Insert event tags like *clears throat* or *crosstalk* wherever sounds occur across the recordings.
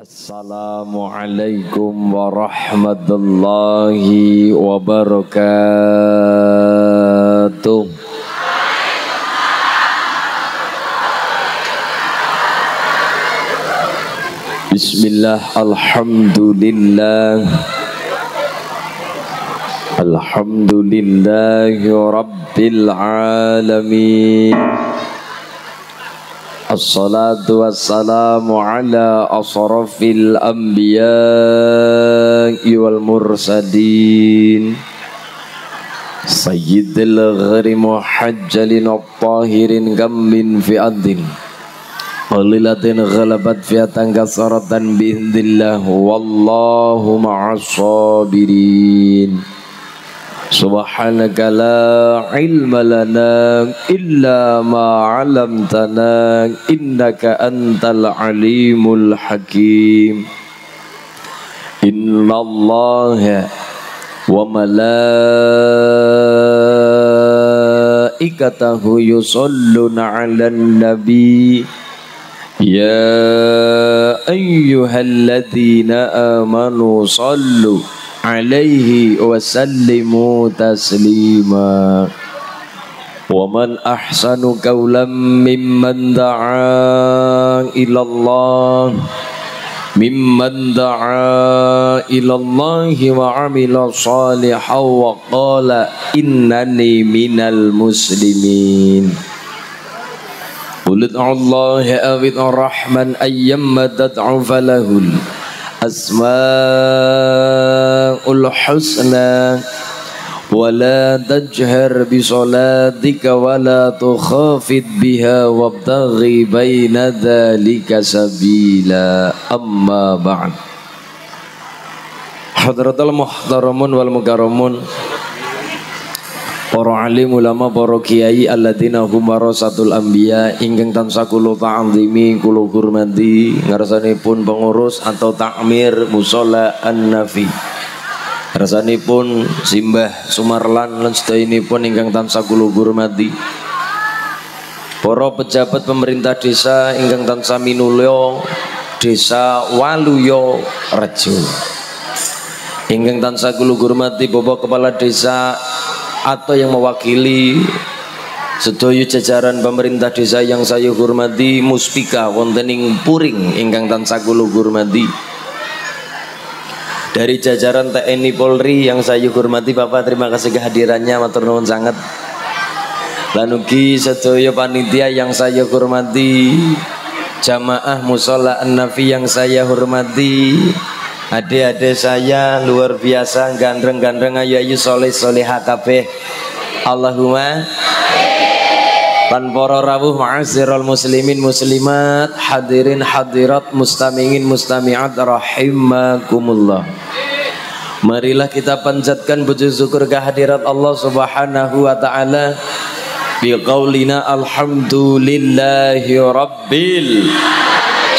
Assalamualaikum warahmatullahi wabarakatuh. Bismillah Alhamdulillah. Alhamdulillahi Rabbil Alamin الصلاة والسلام على أشرف الأنبياء والمرسلين سيد الغر محجل الطاهر كم من فئة قليلة غلبت فئة كثرة بإذن الله والله مع الصابرين سبحانك لا علم لنا إلا ما علمتنا إنك أنت العليم الحكيم. إن الله وملائكته يصلون على النبي. يا أيها الذين آمنوا صلوا عليه وسلموا تسليما. ومن أحسن قولا ممن دعا إلى الله ممن دعا إلى الله وعمل صالحا وقال إنني من المسلمين. قل ادعوا الله أو ادعوا الرحمن أيما تدعوا فله. الأسماء الحسنى ولا تجهر بصلاتك ولا تخافت بها وابتغي بين ذلك سبيلا أما بعد حضرة المحترمون والمكرمون Para alim ulama para kiai alladzina hum warasatul anbiya ingkang tansah kula ta'zimi kula hormati ngarsanipun pengurus atau takmir musala an-nafi. Ngarsanipun simbah Sumarlan lan sedayanipun ingkang tansah kula hormati. Para pejabat pemerintah desa ingkang tansah minulya desa Waluyo Rejo. Ingkang tansah kula hormati Bapak Kepala Desa atau yang mewakili sedaya jajaran pemerintah desa yang saya hormati muspika wontening puring ingkang tansah kula hormati. Dari jajaran TNI Polri yang saya hormati Bapak terima kasih kehadirannya matur nuwun sangat. Lan ugi sedaya panitia yang saya hormati jamaah musola an-nafi yang saya hormati Adik-adik saya luar biasa gandreng-gandreng ayu ayu soleh soleh kabeh. Allahumma Lan para rawuh ma'asyiral muslimin muslimat hadirin hadirat mustamingin mustamiat rahimakumullah. Marilah kita panjatkan puji syukur kehadirat Allah Subhanahu wa taala bi qaulina alhamdulillahi rabbil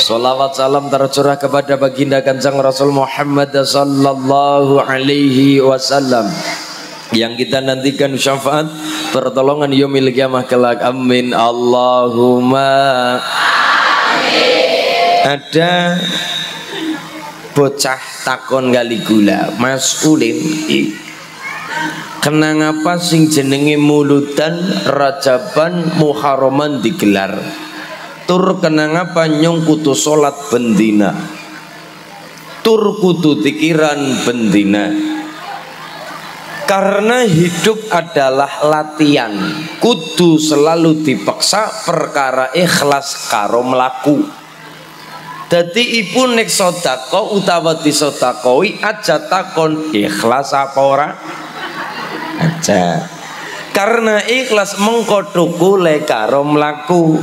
Salawat salam tercurah kepada baginda kanjeng Rasul Muhammad sallallahu alaihi wasallam. Yang kita nantikan syafaat pertolongan yaumil kiamah kelak. Amin. Allahumma amin. ada bocah takon kali gula. Mas Ulin kenang apa sing jenenge mulutan rajaban muharraman digelar tur kenang apa nyong kutu bendina? Tur kutu tikiran bendina. Karena hidup adalah latihan. Kudu selalu dipaksa perkara ikhlas karo melaku jadi ibu nek sodako utawa disodakoi aja takon ikhlas apa ora? Aja. Karena ikhlas mengkoduku le karo melaku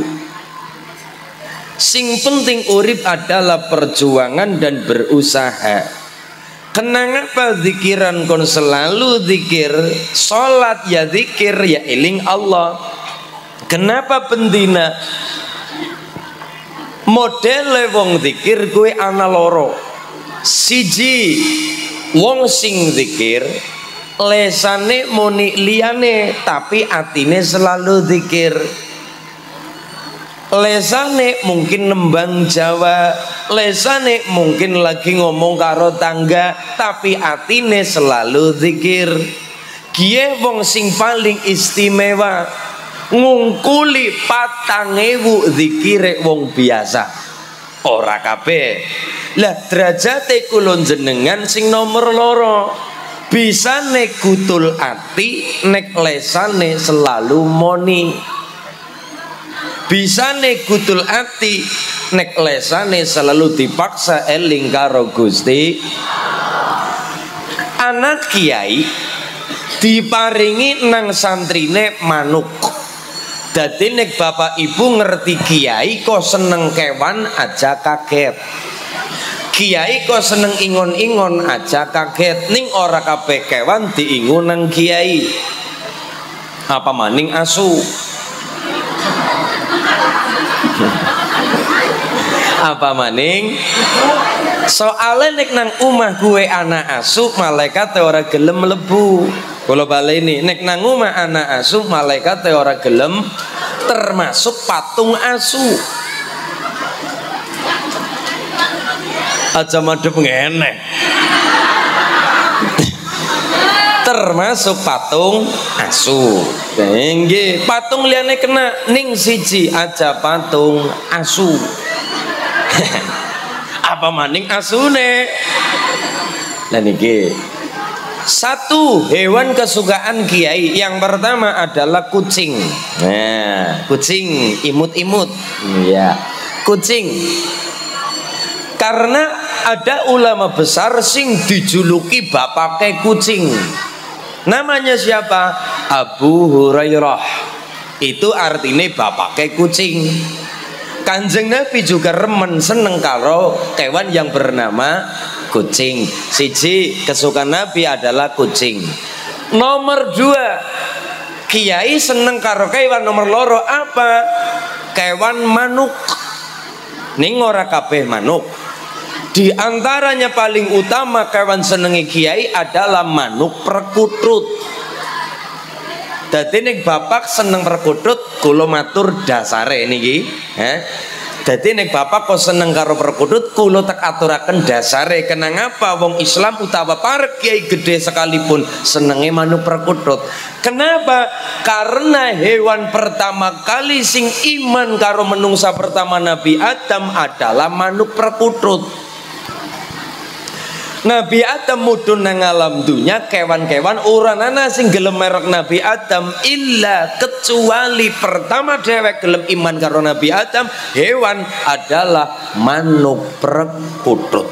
Sing penting urip adalah perjuangan dan berusaha. Kenapa zikiran kon selalu zikir, salat ya zikir ya iling Allah. Kenapa pendina modele wong zikir gue ana loro. Siji wong sing zikir lesane muni liyane tapi atine selalu zikir lesane mungkin nembang Jawa lesane mungkin lagi ngomong karo tangga tapi atine selalu zikir. Kie wong sing paling istimewa ngungkuli patang ewu zikire wong biasa. Ora kabeh. Lah derajate kulon jenengan sing nomor loro. Bisa nek kutul ati nek lesane selalu moni bisa kutul ati nek lesane selalu dipaksa eling karo Gusti anak kiai diparingi nang santrine manuk dadi nek bapak ibu ngerti kiai kok seneng kewan aja kaget Kiai kok seneng ingon-ingon aja kaget ning ora kabeh kewan diingun nang kiai. Apa maning asu? Apa maning? Soalnya nek nang umah gue anak asu malaikat ora gelem mlebu. Kalau baleni nek nang umah anak asu malaikat ora gelem termasuk patung asu aja madep ngene termasuk patung asu. Tinggi. Patung liane kena ning siji aja patung asu. *laughs* Apa maning asune? Nah niki. Satu hewan kesukaan kiai. Yang pertama adalah kucing. Nah kucing imut-imut. Ya kucing. Karena ada ulama besar sing dijuluki bapake kucing namanya siapa Abu Hurairah itu artinya bapake kucing Kanjeng Nabi juga remen seneng karo kewan yang bernama kucing. Siji kesukaan Nabi adalah kucing. Nomor dua Kiai seneng karo kewan nomor loro apa? Kewan manuk. Ning ora kabeh manuk. Di antaranya paling utama kewan senengi kiai adalah manuk perkutut. Dadi nek bapak seneng perkutut kula matur dasare niki, eh. Dadi nek bapak kok seneng karo perkutut kula tak aturaken dasare kenapa wong Islam utawa para kiai gede sekalipun senenge manuk perkutut. Kenapa? Karena hewan pertama kali sing iman karo menungsa pertama Nabi Adam adalah manuk perkutut. Nabi Adam mudun nang alam dunia kewan-kewan orang ana sing gelem merek Nabi Adam illa kecuali pertama dewek gelem iman karo Nabi Adam hewan adalah manuk perkutut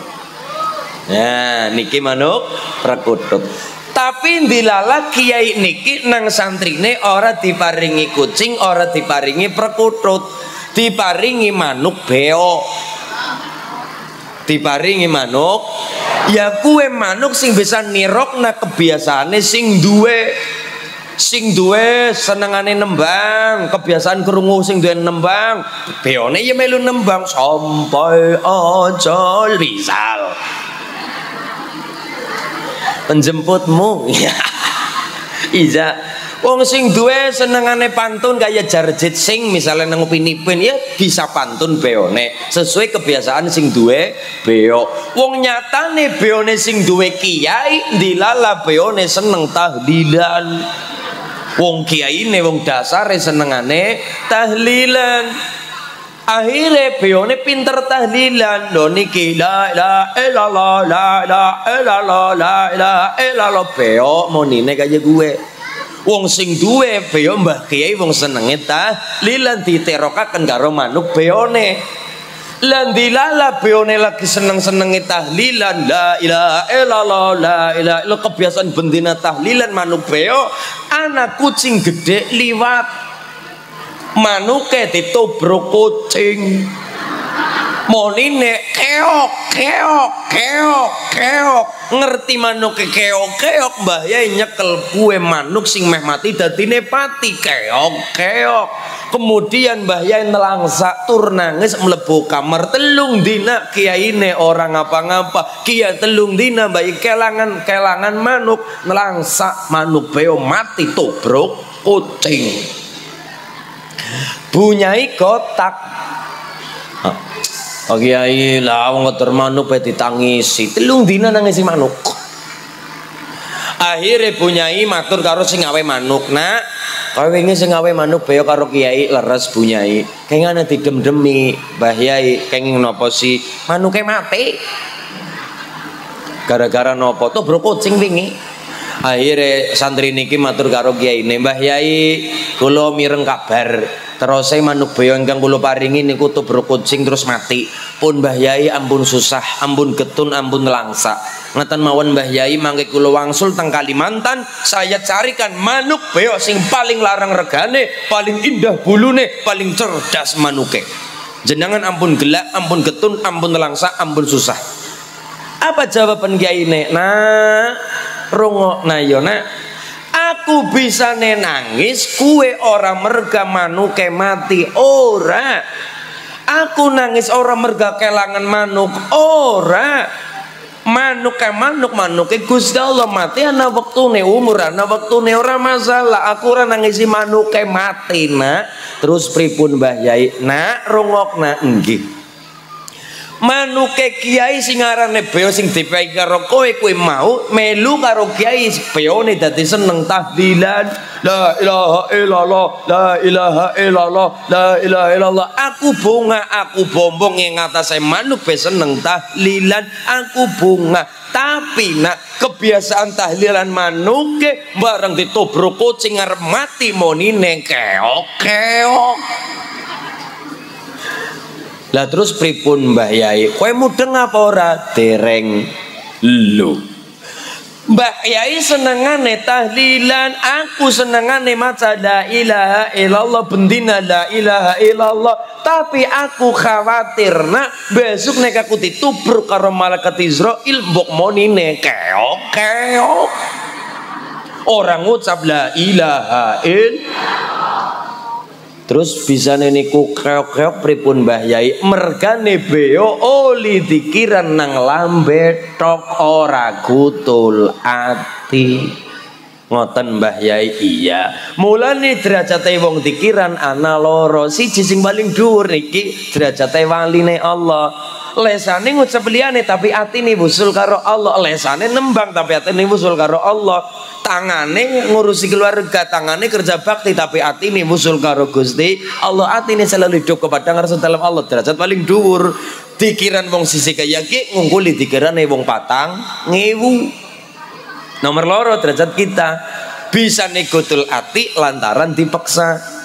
nah niki manuk perkutut tapi dilala kiai niki nang santrine ora diparingi kucing ora diparingi perkutut diparingi manuk beo diparingi manuk. Ya kue manuk sing bisa nirok na kebiasaane sing duwe sing duwe senengane nembang kebiasaan kerungu sing duwe nembang. Beone ya melu nembang sampai aja risal penjemputmu. *laughs* Ya Iza Wong sing duwe senengane pantun kayak Jarjit Sing misalnya nang upinipin ya bisa pantun beone sesuai kebiasaan sing duwe beo. Wong nyatane beone sing duwe kiai dilala beone seneng tahlilan. Wong kiai ne wong dasare senengane tahlilan. Akhirnya beone pinter tahlilan do niki la la elallah la la elallah la la elallah beo monine kaya gue wong sing duwe beo Mbah Kiai wong senenge ta? Lilan diterokaken karo manuk beone. Lan dilala beone lagi seneng-senenge tahlilan la ilaha illallah la ilaha illallah. Kebiasaan bendina tahlilan manuk beo anak kucing gede liwat. Manuke ditobrok kucing. Monine keok keok keok keok. Ngerti manuk keok keok mbah. Yai nyekel kue manuk sing meh mati dadine pati. Keok keok. Kemudian mbah yai nelangsa tur nangis mlebu kamar. Telung dina kiyaine orang ngapa-ngapa. Kia telung dina mbah kelangan kelangan manuk. Nelangsa manuk beo mati tobrok kucing. Bunyai kotak Oh kiai lah wong ngotor manuk pe ditangisi. Telung dina nangisi manuk. Akhirnya bunyai matur karo sing gawe manuk. Nak, kowe wingi sing gawe manuk beyo karo kiai leres bunyai. Kengane didem-demi Mbah Yai kenging napa si manuke mati. Gara-gara nopo tuh bro kucing wingi. Akhirnya santri niki matur karo kiai Mbah Yai kula mireng kabar terus saya manuk beyo ingkang kula paringi niku tubro kucing terus mati. Pun Mbah Yai ampun susah ampun getun ampun langsa ngeten mawon Mbah Yai mangke kula wangsul teng Kalimantan saya carikan manuk beyo sing paling larang regane paling indah bulune paling cerdas manuke. Jenengan ampun gelak ampun getun ampun langsa ampun susah. Apa jawaban Kiai nek? Nah rungok nah yo nak aku bisa nangis kue ora merga manuke mati ora. Aku nangis ora merga kelangan manuk ora. Manuk ke manuk manuk ke Gusti Allah mati ana ne umur ana ne ora masalah. Aku ora nangisi manuk ke mati nak. Terus pripun Mbah Yai? Nak rungokna nggih manuke kiai sing arane beo sing dipai karo kowe kowe mau melu karo kiai beone dadi seneng tahlilan. La ilaha illallah la ilaha illallah la ilaha illallah. Aku bunga aku bombong ing atase manuk be seneng tahlilan. Aku bunga tapi nak kebiasaan tahlilan manuke bareng ditobrok kucing arep mati monine keok keok lah terus pripun Mbah Yai? Kowe mudeng apa ora? Dereng lu. Mbah Yai senengane tahlilan, aku senengane maca la ilaha illallah bendina la ilaha illallah. Tapi aku khawatir nak besok nek aku ditubruk karo malaikat Israel mbok monine keok keok. Orang ngucap la ilaha illallah Terus bisa niku keok-keok pripun Mbah Yai mergane beo oli dikiran nang lambe tok ora gutul ati. Ngoten Mbah Yai iya. Mulane derajate wong dikiran ana loro. Siji sing paling dhuwur niki derajate waline Allah. Lesane ngucap liyane tapi atine wusul karo Allah. Lesane nembang tapi atine wusul karo Allah. Tangane ngurusi keluarga tangane kerja bakti tapi hati ini musul karo Gusti Allah. Hati ini selalu hidup kepada ngarsa dalam Allah. Derajat paling dhuwur. Dikiran wong sisi kaya ki ngungkuli dikirane wong patang ngewu. Nomor loro derajat kita. Bisa negotul ati lantaran dipaksa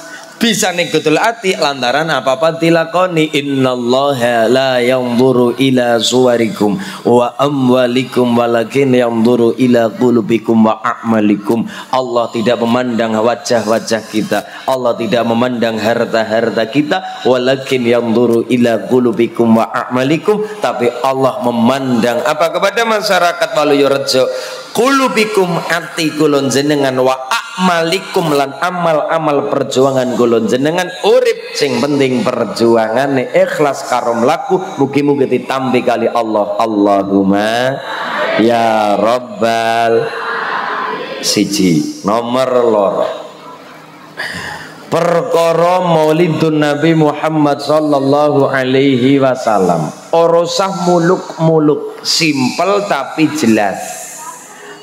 bisa nikutul ati lantaran apa-apa dilakoni. Innallaha la yanzuru ila suwarikum wa amwalikum walakin yanzuru ila qulubikum wa a'malikum. Allah tidak memandang wajah-wajah kita Allah tidak memandang harta-harta kita walakin yanzuru ila qulubikum wa a'malikum. Tapi Allah memandang apa kepada masyarakat? Waluyorejo qulubikum ati kulon jenengan wa a'malikum lan amal-amal perjuangan kulon jenengan urip sing penting perjuangan ikhlas karo mlaku mugi-mugi ditampi kali Allah. Allahumma ya rabbal siji nomor loro. Perkara maulidun Nabi Muhammad sallallahu alaihi wasallam. Orosah muluk-muluk simpel tapi jelas.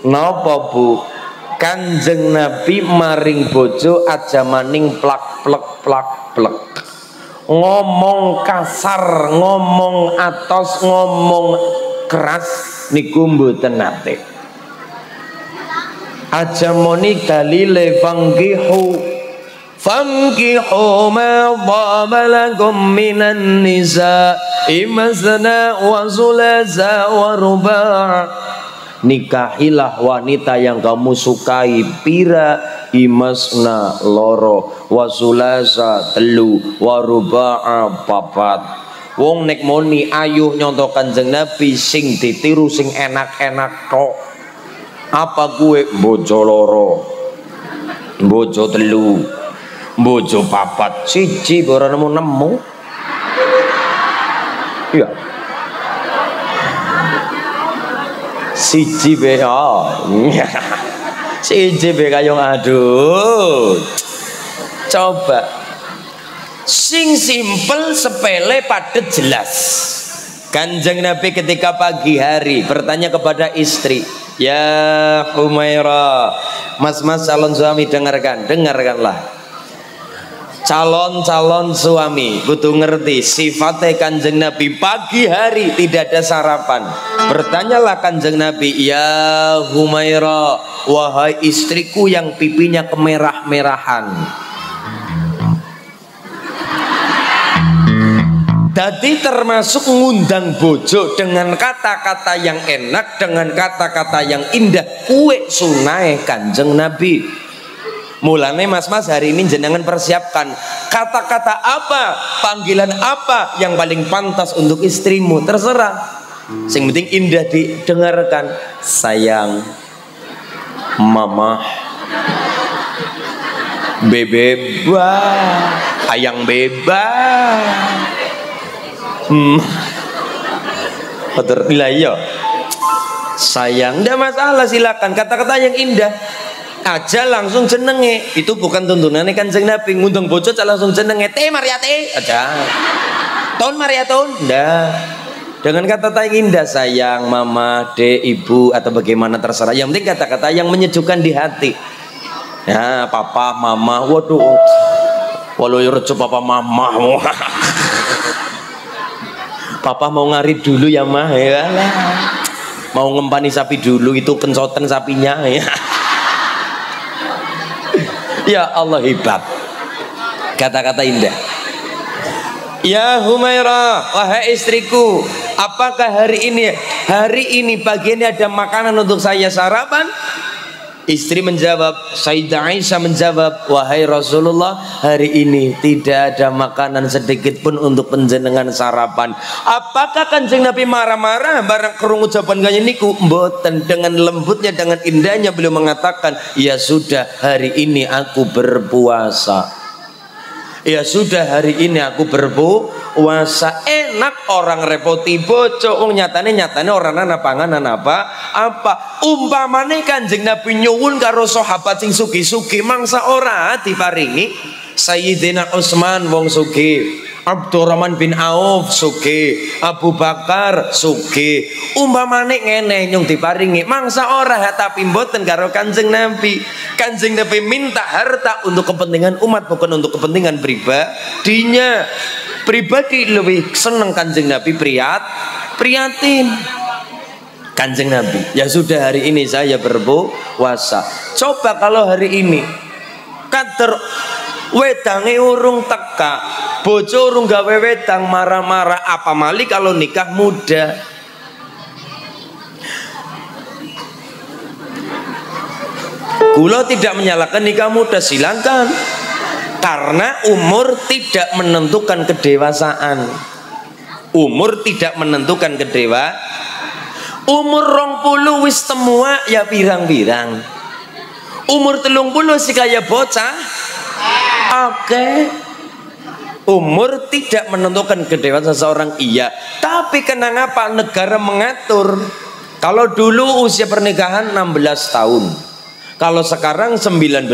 Napa Bu? Kanjeng Nabi maring bojo aja maning plak plek plak plek. Ngomong kasar, ngomong atos, ngomong keras niku mboten nate. Aja moni dalile fangkihu dhaba lakum minan nisa imasna wa sulasa wa ruba' nikahilah wanita yang kamu sukai pira imasna loro wasulasa telu waruba'a papat. Wong nek moni ayuh nyontoh kanjeng nabi sing ditiru sing enak-enak tok. Apa gue bojo loro bojo telu bojo papat. Siji baru nemu nemu iya siji be oh. *laughs* siji be kayong aduh coba. Sing simpel sepele padet jelas. Kanjeng Nabi ketika pagi hari bertanya kepada istri, "Ya Humaira, mas-mas calon suami dengarkan, dengarkanlah calon-calon suami. Butuh ngerti sifatnya kanjeng Nabi pagi hari tidak ada sarapan. Bertanyalah kanjeng Nabi ya Humaira wahai istriku yang pipinya kemerah-merahan. Jadi termasuk ngundang bojo dengan kata-kata yang enak, dengan kata-kata yang indah, kue sunai kanjeng Nabi. Mulane mas-mas hari ini jenengan persiapkan kata-kata apa, panggilan apa yang paling pantas untuk istrimu terserah. Sing penting indah didengarkan. Sayang, mama, bebeba, ayang beba. Hmm. Betul, iya. Sayang, tidak masalah silakan kata-kata yang indah aja langsung jenenge. Itu bukan tuntunannya kan jeng nabi. Ngundang bocor langsung jenenge. Teh mariate. Aja. Tahun mariaton ndak dengan kata-kata indah sayang mama de ibu atau bagaimana terserah. Yang penting kata-kata yang menyejukkan di hati. Ya papa mama waduh. Walau recu papa mama. *laughs* Papa mau ngarit dulu ya mah. Ya mau ngempani sapi dulu itu kencoten sapinya ya Ya Allah hebat. Kata-kata indah. Ya Humaira, wahai istriku, apakah hari ini hari ini pagi ini ada makanan untuk saya sarapan? Istri menjawab, Sayyidah Aisyah menjawab, wahai Rasulullah, hari ini tidak ada makanan sedikit pun untuk penjenengan sarapan. Apakah kanjeng Nabi marah-marah barang kerungu jawaban kaya niku? Mboten dengan lembutnya dengan indahnya beliau mengatakan, ya sudah hari ini aku berpuasa ya sudah hari ini aku berpuasa enak orang repoti bojo wong nyatane nyatane orang nana panganan apa? Apa? Umpamane kanjeng nabi nyuwun karo sahabat sing sugi-sugi mangsa ora diparingi Sayyidina Utsman wong sugi Abdurrahman bin Auf suge Abu Bakar suge umpamane ngene nyung diparingi mangsa ora tapi mboten karo Kanjeng Nabi. Kanjeng Nabi minta harta untuk kepentingan umat bukan untuk kepentingan pribadinya. Pribadi lebih seneng Kanjeng Nabi priat priatin. Kanjeng Nabi ya sudah hari ini saya berpuasa. Coba kalau hari ini kader wedange urung teka bojo urung gawe wedang marah-marah. Apa mali kalau nikah muda? Kulo tidak menyalahkan nikah muda silahkan. Karena umur tidak menentukan kedewasaan. Umur tidak menentukan kedewa umur rong puluh wis temua ya pirang-pirang. Umur telung puluh si kaya bocah Oke. Umur tidak menentukan kedewasaan seseorang iya, tapi kenapa negara mengatur? Kalau dulu usia pernikahan 16 tahun. Kalau sekarang 19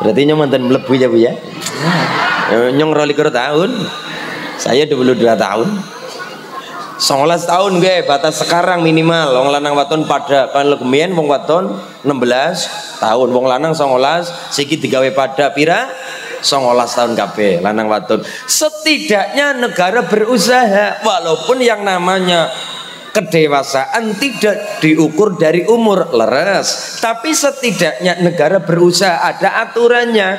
Berarti nyomantan melebu ya Bu ya. Nyong rolikur tahun. Saya 22 tahun. 19 tahun gue batas sekarang minimal. Wong lanang waton pada kan legemian wong waton 16 tahun. Wong lanang 19 siki digawe pada pira? 19 tahun KB lanang waton. Setidaknya negara berusaha walaupun yang namanya kedewasaan tidak diukur dari umur leres. Tapi setidaknya negara berusaha ada aturannya.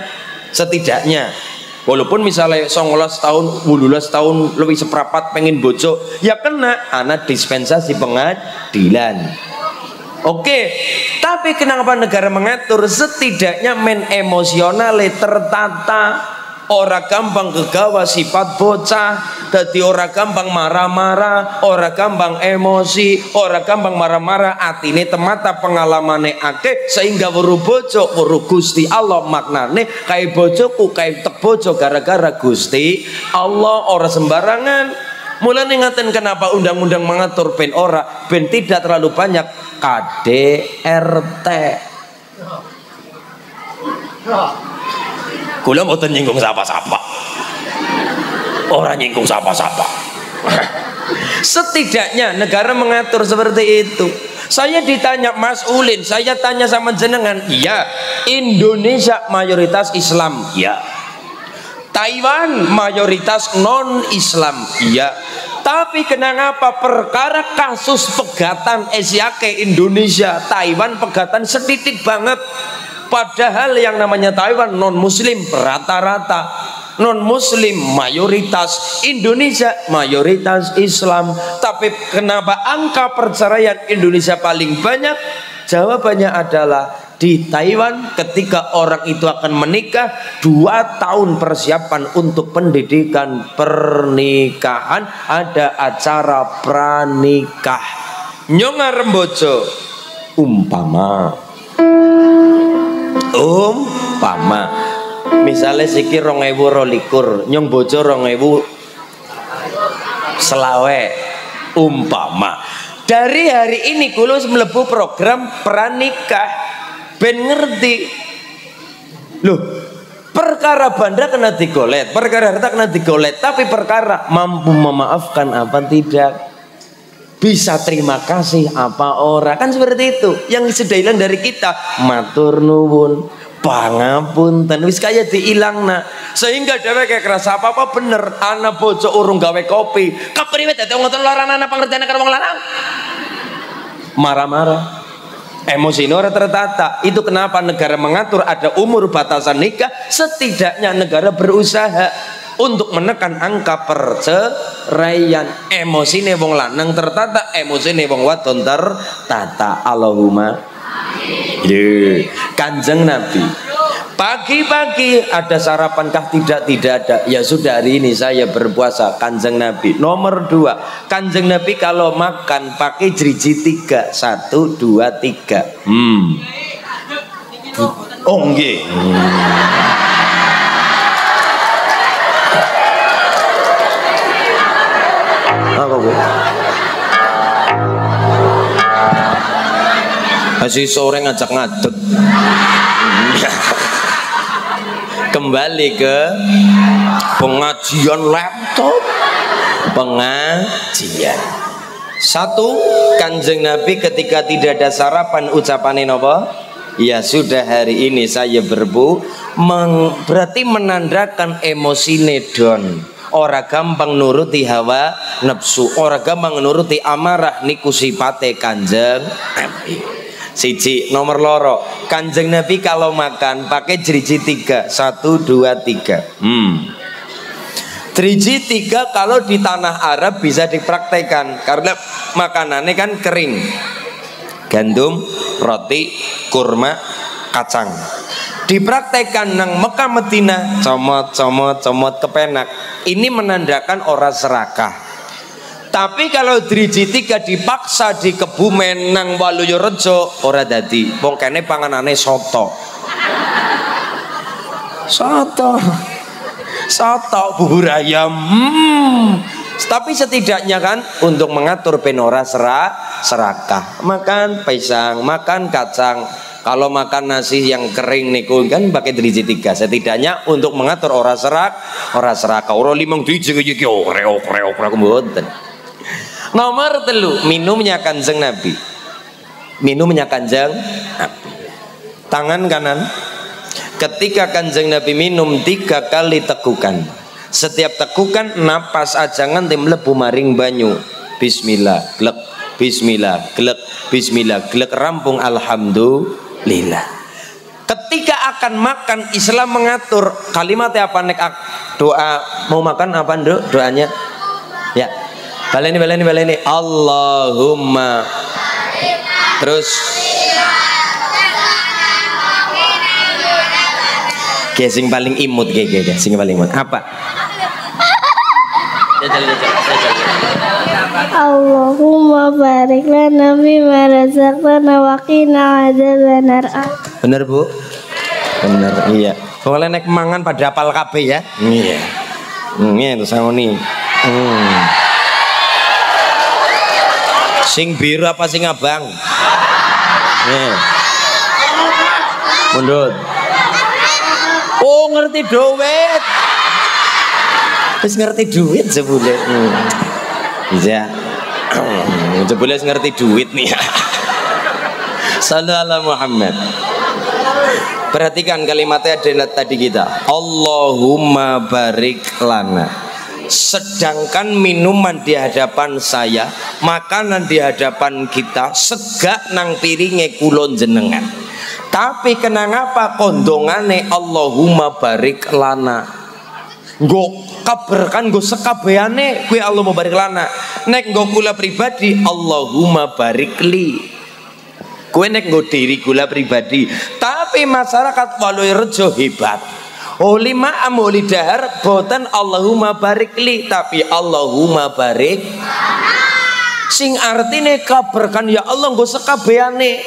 Setidaknya Walaupun misalnya 19 tahun, 18 tahun lebih seperapat pengen bojo, ya kena anak dispensasi pengadilan. Oke, tapi kenapa negara mengatur setidaknya men emosional tertata ora gampang kegawa sifat bocah dadi ora gampang marah-marah ora gampang emosi ora gampang marah-marah atine temata pengalamane akeh sehingga weru bojo weru Gusti Allah maknane kae bojoku kae tek bojo gara-gara Gusti Allah. Ora sembarangan. Mulai ngaten kenapa undang-undang mengatur ben ora ben tidak terlalu banyak? KDRT Kula mboten nyinggung sapa-sapa. Orang nyinggung sapa-sapa. Setidaknya negara mengatur seperti itu. Saya ditanya Mas Ulin, saya tanya sama jenengan, iya Indonesia mayoritas Islam, iya Taiwan mayoritas non Islam, iya tapi kenapa perkara kasus pegatan Asia ke Indonesia Taiwan pegatan sedikit banget padahal yang namanya Taiwan non muslim rata-rata non muslim mayoritas Indonesia mayoritas Islam. Tapi kenapa angka perceraian Indonesia paling banyak? Jawabannya adalah di Taiwan ketika orang itu akan menikah dua tahun persiapan untuk pendidikan pernikahan ada acara pranikah. Nyongar rembojo umpama umpama misalnya siki rong ewu rolikur nyong bojo rong ewu selawe. Umpama dari hari ini kulus melebu program pranikah ben ngerti. Loh perkara banda kena digolet perkara harta kena digolet tapi perkara mampu memaafkan apa tidak bisa terima kasih apa orang kan seperti itu. Yang sudah hilang dari kita matur nuwun pangapunten. Wis kaya diilangna sehingga dhewe kayak kerasa apa-apa bener. Anak bojo urung gawe kopi. Kepriwe dadi ngoten loro anak pengertian karo wong lanang marah-marah. Emosi ini orang tertata. Itu kenapa negara mengatur ada umur batasan nikah setidaknya negara berusaha untuk menekan angka perceraian. Emosi nih wong lanang tertata emosi nih wong wadon tertata. Allahumma. Yeah. Kanjeng Nabi. Pagi-pagi ada sarapankah tidak tidak ada. Ya sudah hari ini saya berpuasa. Kanjeng Nabi. Nomor dua. Kanjeng Nabi kalau makan pakai jeriji tiga. Satu dua tiga. Hmm. Oh enggak hmm. Masih sore ngajak ngadut *laughs* kembali ke pengajian laptop. Pengajian. Satu kanjeng nabi ketika tidak ada sarapan ucapan apa ya sudah hari ini saya berbu meng, berarti menandakan emosi nedon. Ora gampang nuruti hawa nafsu ora gampang nuruti amarah niku sipate kanjeng nabi Siji nomor loro. Kanjeng Nabi kalau makan pakai jeriji tiga. Satu dua tiga. Hmm. Driji tiga kalau di tanah Arab bisa dipraktekan Karena makanannya kan kering. Gandum, roti, kurma, kacang. Dipraktekan nang Mekah Medina Comot, comot, comot kepenak Ini menandakan orang serakah tapi kalau driji tiga dipaksa di Kebumen nang Waluyo Rejo ora dadi. Wong kene panganane soto. Soto. Soto bubur ayam. Hmm. Tapi setidaknya kan untuk mengatur penora serak serakah. Makan pisang, makan kacang. Kalau makan nasi yang kering niku kan pakai driji tiga. Setidaknya untuk mengatur ora serak, ora serakah. Ora limang driji iki ora ora ora mboten. Nomor telu minumnya kanjeng Nabi. Minumnya kanjeng Nabi. Tangan kanan. Ketika kanjeng Nabi minum tiga kali tekukan. Setiap tekukan napas ajangan tim lebu maring banyu. Bismillah, glek, bismillah, glek, bismillah, glek rampung alhamdulillah. Ketika akan makan Islam mengatur kalimatnya apa nek doa mau makan apa doanya? Ya, baleni baleni baleni Allahumma terus Oke, sing paling imut gege deh, sing paling imut. Apa? Allahumma barik lana bima razaqtana wa qina adzabannar. Bener, Bu? Bener, iya. Boleh naik mangan pada apal kabeh ya? Iya. Ini itu sama nih. Hmm. Sing biru apa sing abang? Nih. Mundut. Oh ngerti duit. Wis ngerti duit jebule. Hmm. Ya. *clears throat* Jebule wis ngerti duit nih. *laughs* Sallallahu Muhammad. Perhatikan kalimatnya adalah tadi kita. Allahumma barik lana. Sedangkan minuman di hadapan saya, makanan di hadapan kita, segak nang piringe kulon jenengan. Tapi kenapa kondongane Allahumma barik lana? Nggo kabarkan nggo sekabehane kuwi Allah barik lana. Nek nggo kula pribadi Allahumma barik li. Kue nek nggo diri kula pribadi, tapi masyarakat Waluyo hebat. Oli ma'am oli dahar boten Allahumma barik li tapi Allahumma barik. Sing artine kabarkan ya Allah nggo sekabehane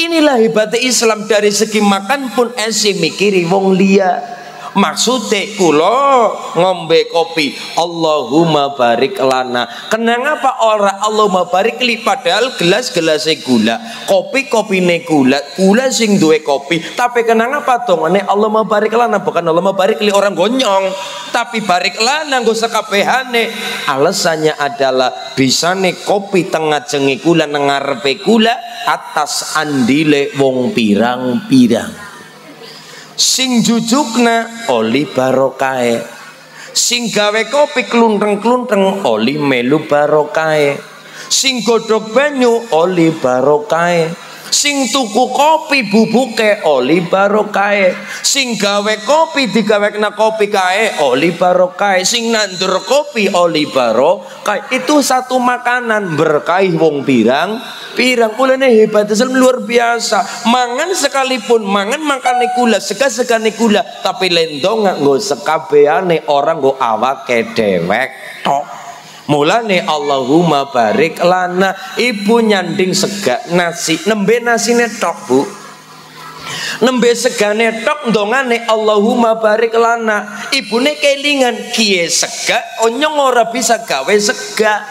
inilah hebatnya Islam dari segi makan pun esi mikiri wong liya maksudnya kulo ngombe kopi. Allahumma barik lana. Kenapa orang Allahumma barik li padahal gelas gelasnya gula. Kopi kopi ne gula gula sing duwe kopi. Tapi kenapa dong ini Allahumma barik lana. Bukan Allahumma barik li orang gonyong. Tapi barik lana gue sekabehane. Alasannya adalah bisa nih kopi tengah cengi gula nengarpe gula atas andile wong pirang-pirang sing jujukna oli barokae sing gawe kopi klunteng-klunteng oli melu barokae sing godhog banyu oli barokae sing tuku kopi bubuke oli barokae. Sing gawe kopi digawekna kopi kae oli barokae. Sing nandur kopi oli barokae. Itu satu makanan berkaih wong pirang. Pirang kulane hebat luar biasa. Mangan sekalipun mangan makan kula seka seka kula tapi lendong nggo sekabehane orang nggo awake dewek tok Mulane Allahumma barik lana. Ibu nyanding sega nasi. Nembe nasine tok bu. Nembe segane tok ndongane Allahumma barik lana. Ibune kelingan kiye sega onyong ora bisa gawe sega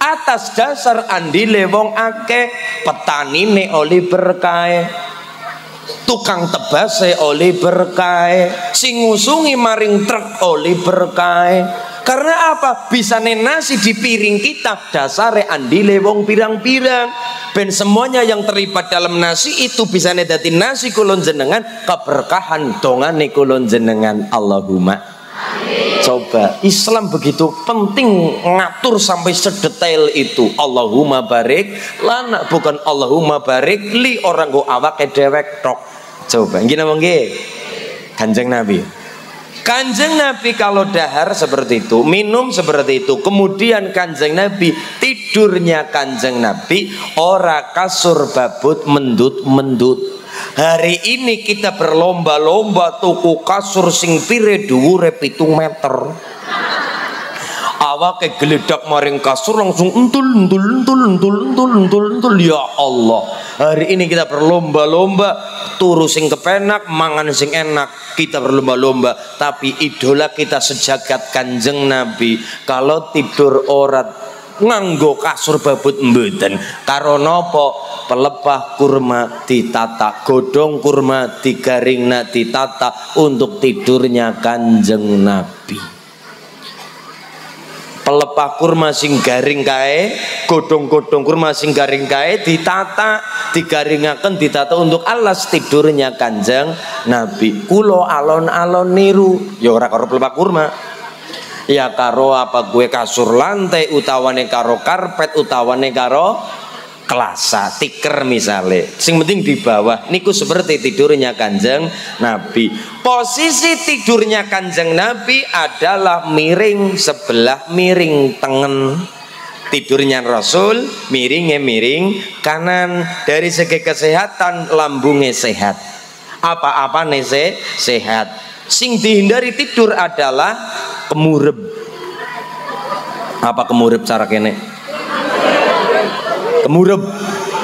atas dasar andile wong akeh petanine oli berkae. Tukang tebase oli berkae. Sing ngusungi maring truk oli berkae karena apa bisa nasi di piring kita dasare andile wong pirang-pirang ben semuanya yang terlibat dalam nasi itu bisa nedati nasi kulon jenengan keberkahan dongane kulon jenengan Allahumma Coba Islam begitu penting ngatur sampai sedetail itu. Allahumma barik lana bukan Allahumma barik li orang go awak dewek tok. Coba gini nggih. Kanjeng Nabi. Kanjeng Nabi kalau dahar seperti itu, minum seperti itu, kemudian kanjeng Nabi tidurnya kanjeng Nabi ora kasur babut mendut mendut Hari ini kita berlomba-lomba tuku kasur sing pire dhuwure 7 meter. Awake geledak maring kasur langsung entul entul entul entul entul entul entul ya Allah. Hari ini kita berlomba-lomba turu sing kepenak, mangan sing enak. Kita berlomba-lomba, tapi idola kita sejagat Kanjeng Nabi kalau tidur orat nganggo kasur babut mboten karo napa pelepah kurma ditata godong kurma digaringna ditata untuk tidurnya kanjeng Nabi pelepah kurma sing garing kae godong-godong kurma sing garing kae ditata digaringaken ditata untuk alas tidurnya kanjeng Nabi. Kulo alon-alon niru. Ya ora karo pelepah kurma. Ya karo apa gue kasur lantai utawane karo karpet utawane karo kelasa tiker misalnya sing penting di bawah. Niku seperti tidurnya kanjeng Nabi. Posisi tidurnya kanjeng Nabi adalah miring sebelah miring tengen. Tidurnya Rasul miringnya miring kanan. Dari segi kesehatan lambungnya sehat. Apa-apa nih sehat. Sing dihindari tidur adalah kemurep apa kemurep cara kene kemurep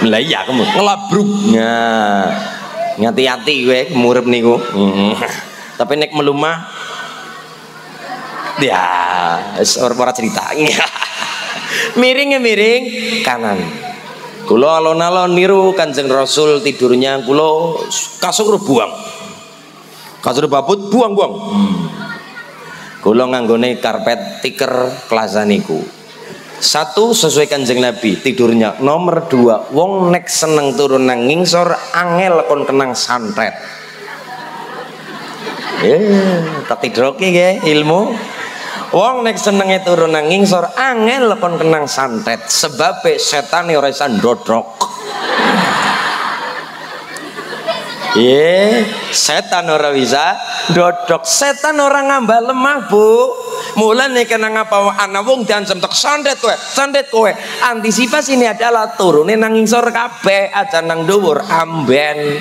lah iya kamu ngelabruk. Nah ngati-hati gue kemurep niku. *laughs* Tapi nek melumah ya orang cerita. *laughs* Miring miring. Kanan. Kulo alon-alon niru kanjeng rasul tidurnya. Kulo kasur buang. Kasur babut buang-buang. Hmm. kula nganggone karpet tiker kelasan niku satu sesuai kanjeng Nabi tidurnya. Nomor dua wong nek seneng turun nang ngingsor angel kon kenang santet. Eh tak tidroki ya ilmu. Wong nek senenge turun nang ngingsor angel kon kenang santet. Sebab setan ora iso ndodrok. Iya, setan ora bisa dodok. Setan orang ngambah lemah, Bu. Mulane kena ngapa ana wong diancam tek sandet kowe, sandet kowe. Antisipasi ini adalah turunin nang ngisor kabeh aja nang dhuwur amben.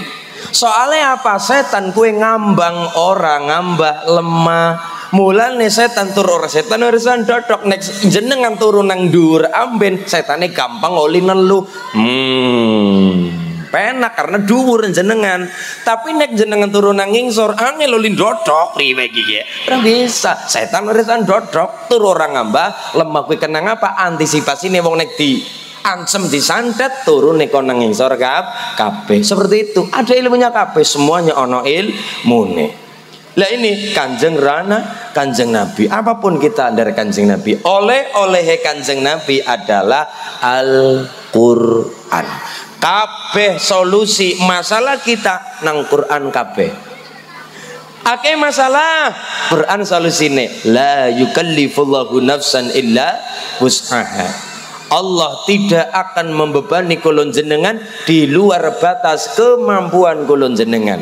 Soalnya apa? Setan kue ngambang orang, ngambah lemah. Mulane setan tur ora setan ora dodok nek jenengan turun nang dhuwur amben, setane gampang oli nelu. Hmm penak karena dhuwur jenengan. Tapi nek jenengan turun nang ngingsor angel lulin dodok. Priwe iki ora bisa. Setan urusan dodok. Turu orang ngambah. Lemah kuwi kenang apa? Antisipasi nih wong nek di ansem disantet turun nek nang ngingsor kap kabeh. Seperti itu. Ada ilmunya kabeh. Semuanya ono ilmune. Lah ini kanjeng rana kanjeng nabi. Apa pun kita dari kanjeng nabi oleh oleh kanjeng nabi adalah Al Quran kabeh solusi masalah kita nang Quran kabeh. Ake masalah. Quran solusine. La yukallifullahu nafsan illa wus'aha. Allah tidak akan membebani kulon jenengan di luar batas kemampuan kulon jenengan.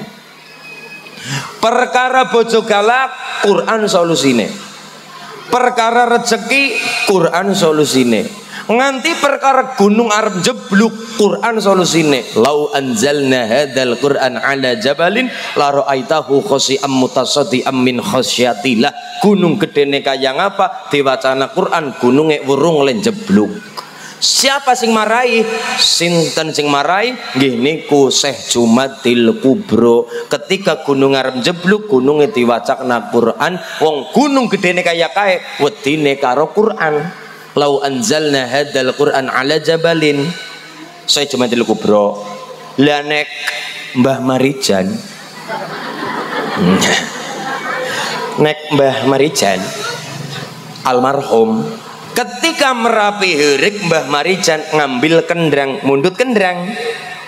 Perkara bojo galak Quran solusine. Perkara rezeki Quran solusine nganti perkara gunung Arab jebluk Quran solusine lau anzalna hadzal Quran ala jabalin la ra'aitahu khasi'am mutasaddiam min khasyatillah gunung gedene kaya ngapa diwacana Quran gununge wurung len jebluk Siapa sing marai? Sinten sing marai? Nggih niku Syekh Jumatil Kubro. Ketika gunung arep jebluk gununge diwacakna Quran, wong gunung gedene kaya kae wedine karo Quran lau anzalna hadzal Quran ala jabalin. Saya cuma di kubro lanek Mbah Marijan. *laughs* Nek Mbah Marijan almarhum ketika merapi herik Mbah Marijan ngambil kendrang mundut kendrang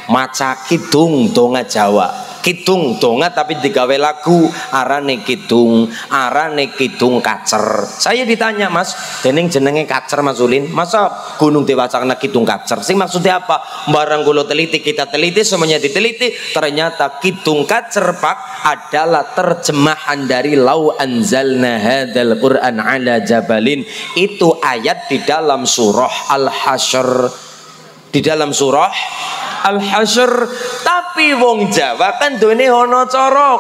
maca kidung donga Jawa kidung donga tapi digawe lagu. Arane kidung arane kidung kacer. Saya ditanya mas dening jenenge kacer mas Ulin? Masa gunung dewacana kidung kacer? Sing maksudnya apa? Barang gulo teliti kita teliti semuanya diteliti. Ternyata kidung kacer pak adalah terjemahan dari lau anzalna hadal quran ala jabalin. Itu ayat di dalam surah al-hasyr. Di dalam surah al-hasyr. Tapi wong Jawa kan duweni ana cara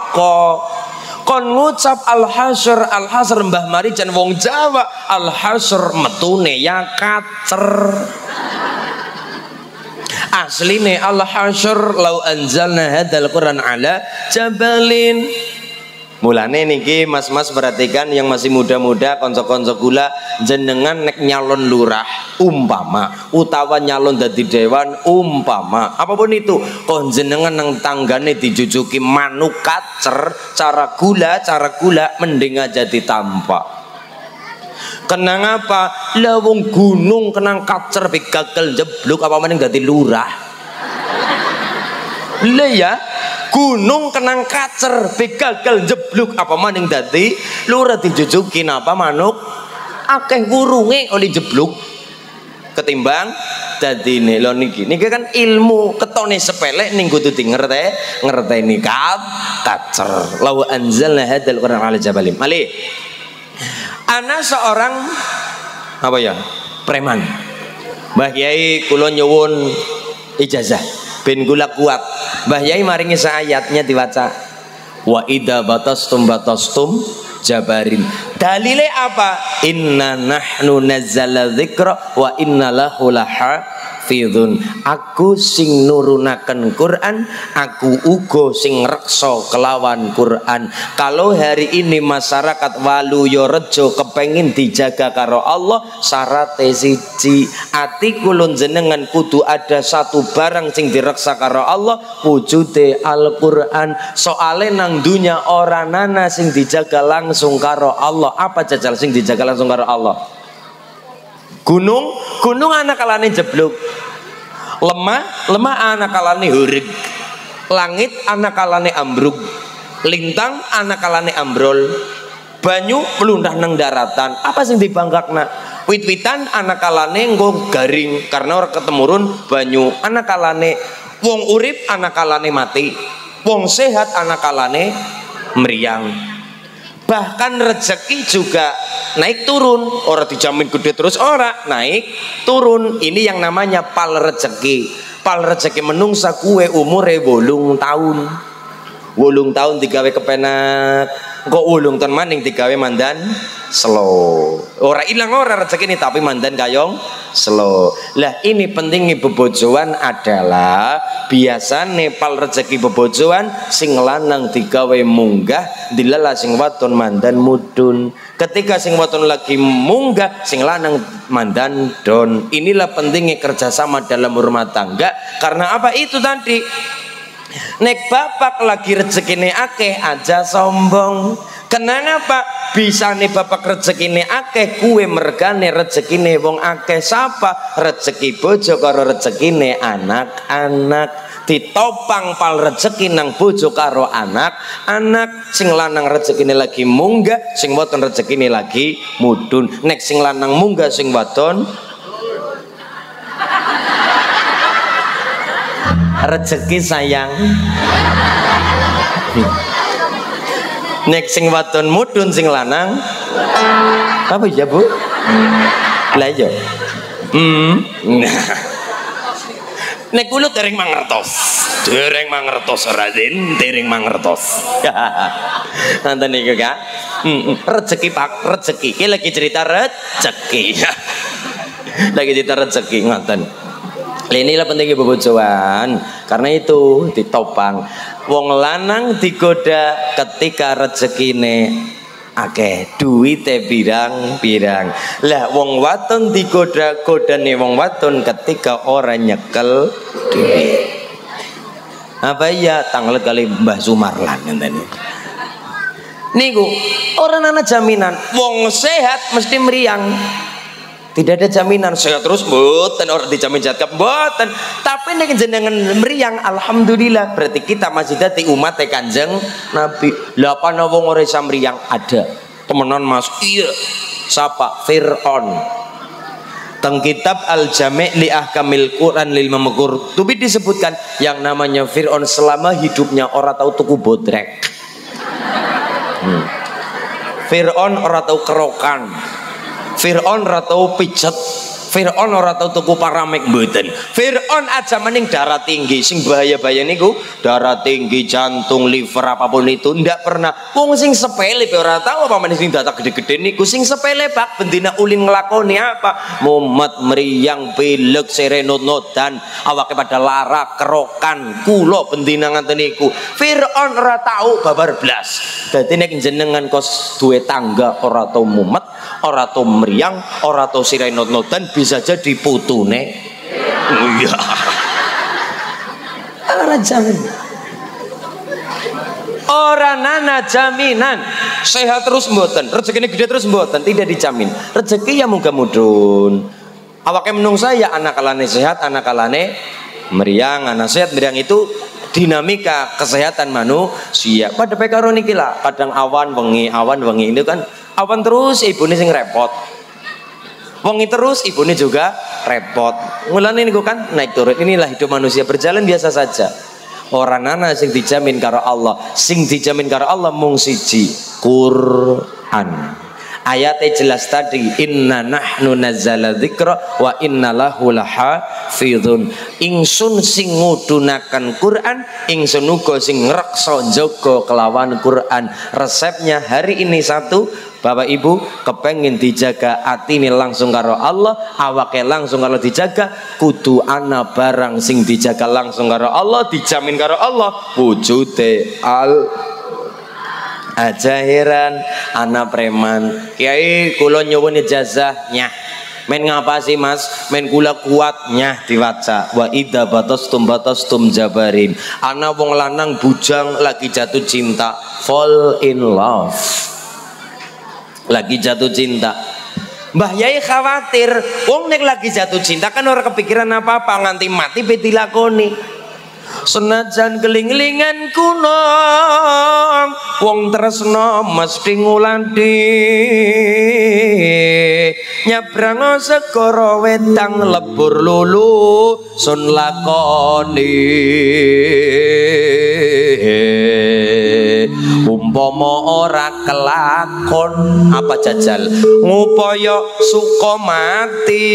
kon ngucap al-hasyr al-hasyr Mbah Marijan wong Jawa al-hasyr metune ya kacer. Asline al-hasyr lau anzalna hadzal quran ala jabalin Mulane niki mas-mas perhatikan yang masih muda-muda konco-konco gula jenengan nek nyalon lurah umpama utawa nyalon dadi dewan umpama. Apa pun itu kon jenengan nang tanggane dijujuki manuk kacer cara gula cara gula mending aja ditampak. Kenang apa? Lawung gunung kenang kacer gagal jeblok apa mending dadi lurah le ya gunung kenang kacer begagal jebluk apa maning dadi? Lurah dijujuki apa manuk? Akeh wurunge oleh jebluk ketimbang dadi ini lo niki niki kan ilmu ketone sepele ning kudu di ngerti ini kap kacer. Law anzalna hadzal quran ala jabalim mali ana seorang apa ya preman. Mbah nyuwun ijazah ben gula kuat. Mbah Yai maringi ayatnya diwaca wa ida batastum batastum jabarin. Dalile apa? Inna nahnu nazzala dzikra wa inna lahu hafidhun. Aku sing nurunaken Quran aku ugo sing rekso kelawan Quran. Kalau hari ini masyarakat walu yo rejo kepengin dijaga karo Allah syarat siji. Ati kulun jenengan kudu ada satu barang sing direksa karo Allah wujude Al-Quran. Soale nang dunya orang nana sing dijaga langsung karo Allah. Apa jajal sing dijaga langsung karo Allah Gunung, gunung anak kalane jeblok. Lemah, lemah anak kalane hurik. Langit anak kalane ambruk. Lintang anak kalane ambrol. Banyu melundah nang daratan. Apa sing dibangkakna? Wit-witan anak kalane nggo garing karena orang ketemurun banyu. Anak kalane wong urip anak kalane mati. Wong sehat anak kalane meriang. Bahkan rezeki juga naik turun. Orang dijamin gede terus ora naik turun. Ini yang namanya pal rezeki pal rezeki menungsa kue umur bolung tahun wolung tahun digawe kepenak. Kok wolung tahun maning digawe mandan? Slow ora ilang ora rezeki ini tapi mandan kayong slow lah ini pentingnya bebojoan adalah biasa Nepal rezeki bebojoan sing lanang digawe munggah dilala sing waton mandan mudun. Ketika sing waton lagi munggah sing lanang mandan don. Inilah pentingnya kerjasama dalam rumah tangga. Karena apa? Itu tadi Nek bapak lagi rezekine akeh aja sombong. Kenapa bisa nih bapak rezekine akeh kue mergane rezekine wong akeh. Sapa? Rezeki bojo karo rezekine anak-anak. Ditopang pal rezeki nang bojo karo anak. Anak sing lanang rezekine lagi munggah sing wadon rezekine lagi mudun. Nek sing lanang munggah sing wadon rezeki sayang. Nek sing wadon mudun sing lanang. Apa ya bu? Lah iya. Hmm. *laughs* Nek kulo dereng mangertos. Dereng mangertos Raden dereng mangertos. *laughs* Nanti niku Kak. Hmm, rezeki Pak. Rezeki. Iki lagi cerita rezeki *laughs* lagi cerita rezeki ngoten inilah pentingnya bebojoan karena itu ditopang. Wong lanang digoda ketika rezekine akeh. Duwite birang-birang. Lah wong waton digoda godane wong waton ketika orang nyekel duit apa iya? Tanggal kali Mbah Sumarlan ngene niku orang anak jaminan. Wong sehat mesti meriang tidak ada jaminan. Saya terus mboten orang dijamin jatah mboten. Tapi nek jenengan meriang alhamdulillah. Berarti kita masih dadi umat kanjeng Nabi. Lah apa wong ora meriang? Ada. Temenan Mas. Iya. Sapa? Fir'aun. Teng kitab Al Jami' li Ahkamil Quran lil Mamekur Tubi disebutkan yang namanya Fir'aun selama hidupnya orang tahu tuku bodrek. Hmm. Fir'aun orang tahu kerokan Fir'aun ora tau pijet Fir'aun ora tau tuku paramek mboten. Fir'aun aja mending darah tinggi sing bahaya-bahaya niku darah tinggi, jantung, liver apa pun itu ndak pernah. Wong sing sepele ora tau apa maning sing data gede-gede niku sing sepele Pak bendina ulin nglakoni apa? Mumet meriang pilek serenot dan awake pada lara kerokan kulo bendina ngaten niku. Fir'aun ora tau babar blas. Dadi nek jenengan kos duwe tangga ora tau mumet, ora tau meriang, ora tau sirenot-notan bisa jadi putune oh iya. Orang jamin. Orang nana jaminan. Sehat terus mboten rezeki ini gede terus mboten tidak dijamin. Rezeki yang muga mudun. Awaknya menung saya anak kalane sehat anak kalane meriang. Anak sehat meriang itu dinamika kesehatan manusia pada pekaro niki lah kadang awan wengi awan wengi itu kan awan terus ibu ini sing repot Wongi terus ibu ini juga repot. Mulane niku kan naik turun. Inilah hidup manusia berjalan biasa saja. Orang nana sing dijamin karo Allah, sing dijamin karo Allah mung siji, Quran. Ayatnya jelas tadi inna nahnu nazzala dzikra wa inna lahu lahafizun. Ingsun sing ngudunaken Quran, ingsun uga sing ngrekso jaga kelawan Quran. Resepnya hari ini satu, Bapak Ibu kepengen dijaga hati ini langsung karo Allah awake langsung kalau dijaga kudu ana barang sing dijaga langsung karo Allah dijamin karo Allah wujude al aja heran anak preman. Kiai kulo nyuwun ijazahnya men ngapa sih mas? Men kula kuatnya diwaca wa ida batas tum batas tum jabarin. Anak wong lanang bujang lagi jatuh cinta. Fall in love lagi jatuh cinta. Mbah Yai khawatir wong nek lagi jatuh cinta kan orang kepikiran apa-apa nganti mati be dilakoni. Senajan keling-kelingan kuno wong tresno mesti ngulandi nyabrang segara wetang lebur lulu sun lakoni umpama ora kelakon apa jajal? Ngupaya suka mati.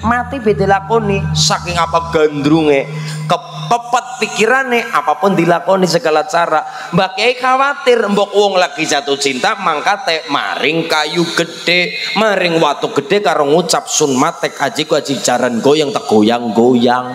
Mati beda lakoni saking apa gandrunge kepepet pikirane apa pun dilakoni segala cara. Mbak Kiai khawatir mbok wong lagi jatuh cinta mangkate maring kayu gede maring watu gede karo ngucap sun matek aji ku aji jaran goyang tegoyang-goyang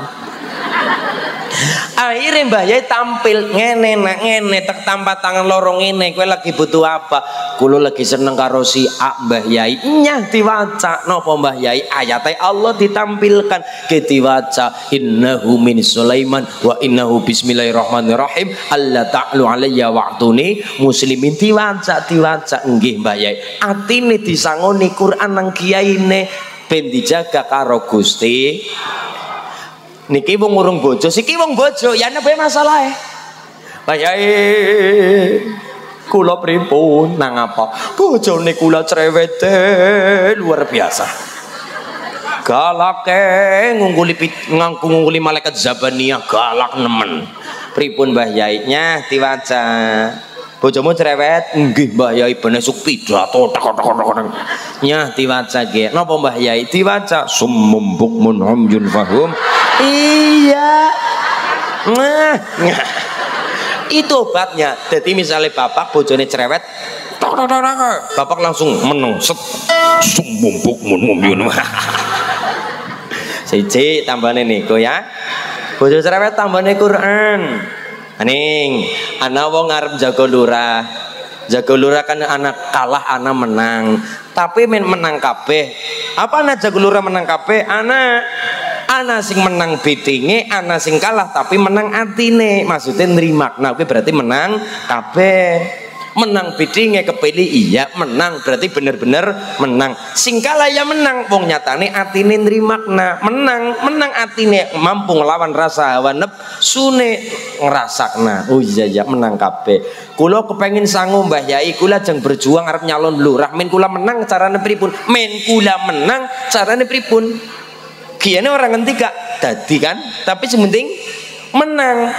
akhirnya Mbah Yai tampil ngene nak ngene tek tanpa tangan lorong ini kue lagi butuh apa? Kulo lagi seneng karo si A Mbah Yai. Nyah diwaca nopo Mbah Yai? Ayatnya Allah ditampilkan. Ke diwaca innahu min Sulaiman wa innahu bismillahirrahmanirrahim. Allah ta'lu alayya wa'tuni. Muslimin diwaca diwaca nggih Mbah Yai. Atine disangoni Quran nang kiai ben dijaga karo Gusti niki wong urung bojo siki wong bojo ya ana masalah eh Bayai kula pripun? Nang apa bojone kula cerewet luar biasa. Galake ngungguli ngangku ngungguli malaikat zabaniyah galak nemen. Pripun Mbah Yai nya diwaca bojomu cerewet. Nggih Mbah Yai bener suk pidato. Tek tek tek nyah diwaca ge napa Mbah Yai? Diwaca summum bukmun umyun fahum. Iya. Nah, itu obatnya. Jadi misalnya bapak bojone cerewet bapak langsung menung set. Summum bukmun umyun *laughs* siji tambahane niku ya. Bojo cerewet tambahane Quran Aning, anak wong ngarep jago lurah. Jago lurah kan anak kalah, anak menang. Tapi men menang kabeh. Apa anak jago lurah menang kabeh? Anak anak sing menang bitinge, anak sing kalah tapi menang atine. Maksudnya nerima. Nah, berarti menang kabeh menang bidinge kepilih iya menang berarti bener-bener menang. Sing kalah ya menang. Wong nyatane atine nrimakna menang menang atine mampu ngelawan rasa hawa sune ngrasakna oh iya ya menang kabeh. Kula kepengin sangu Mbah Yai. Kula jeng berjuang arep nyalon lurah men kula menang carane pripun men kula menang carane pripun kiane orang ngentika dadi kan? Tapi sementing menang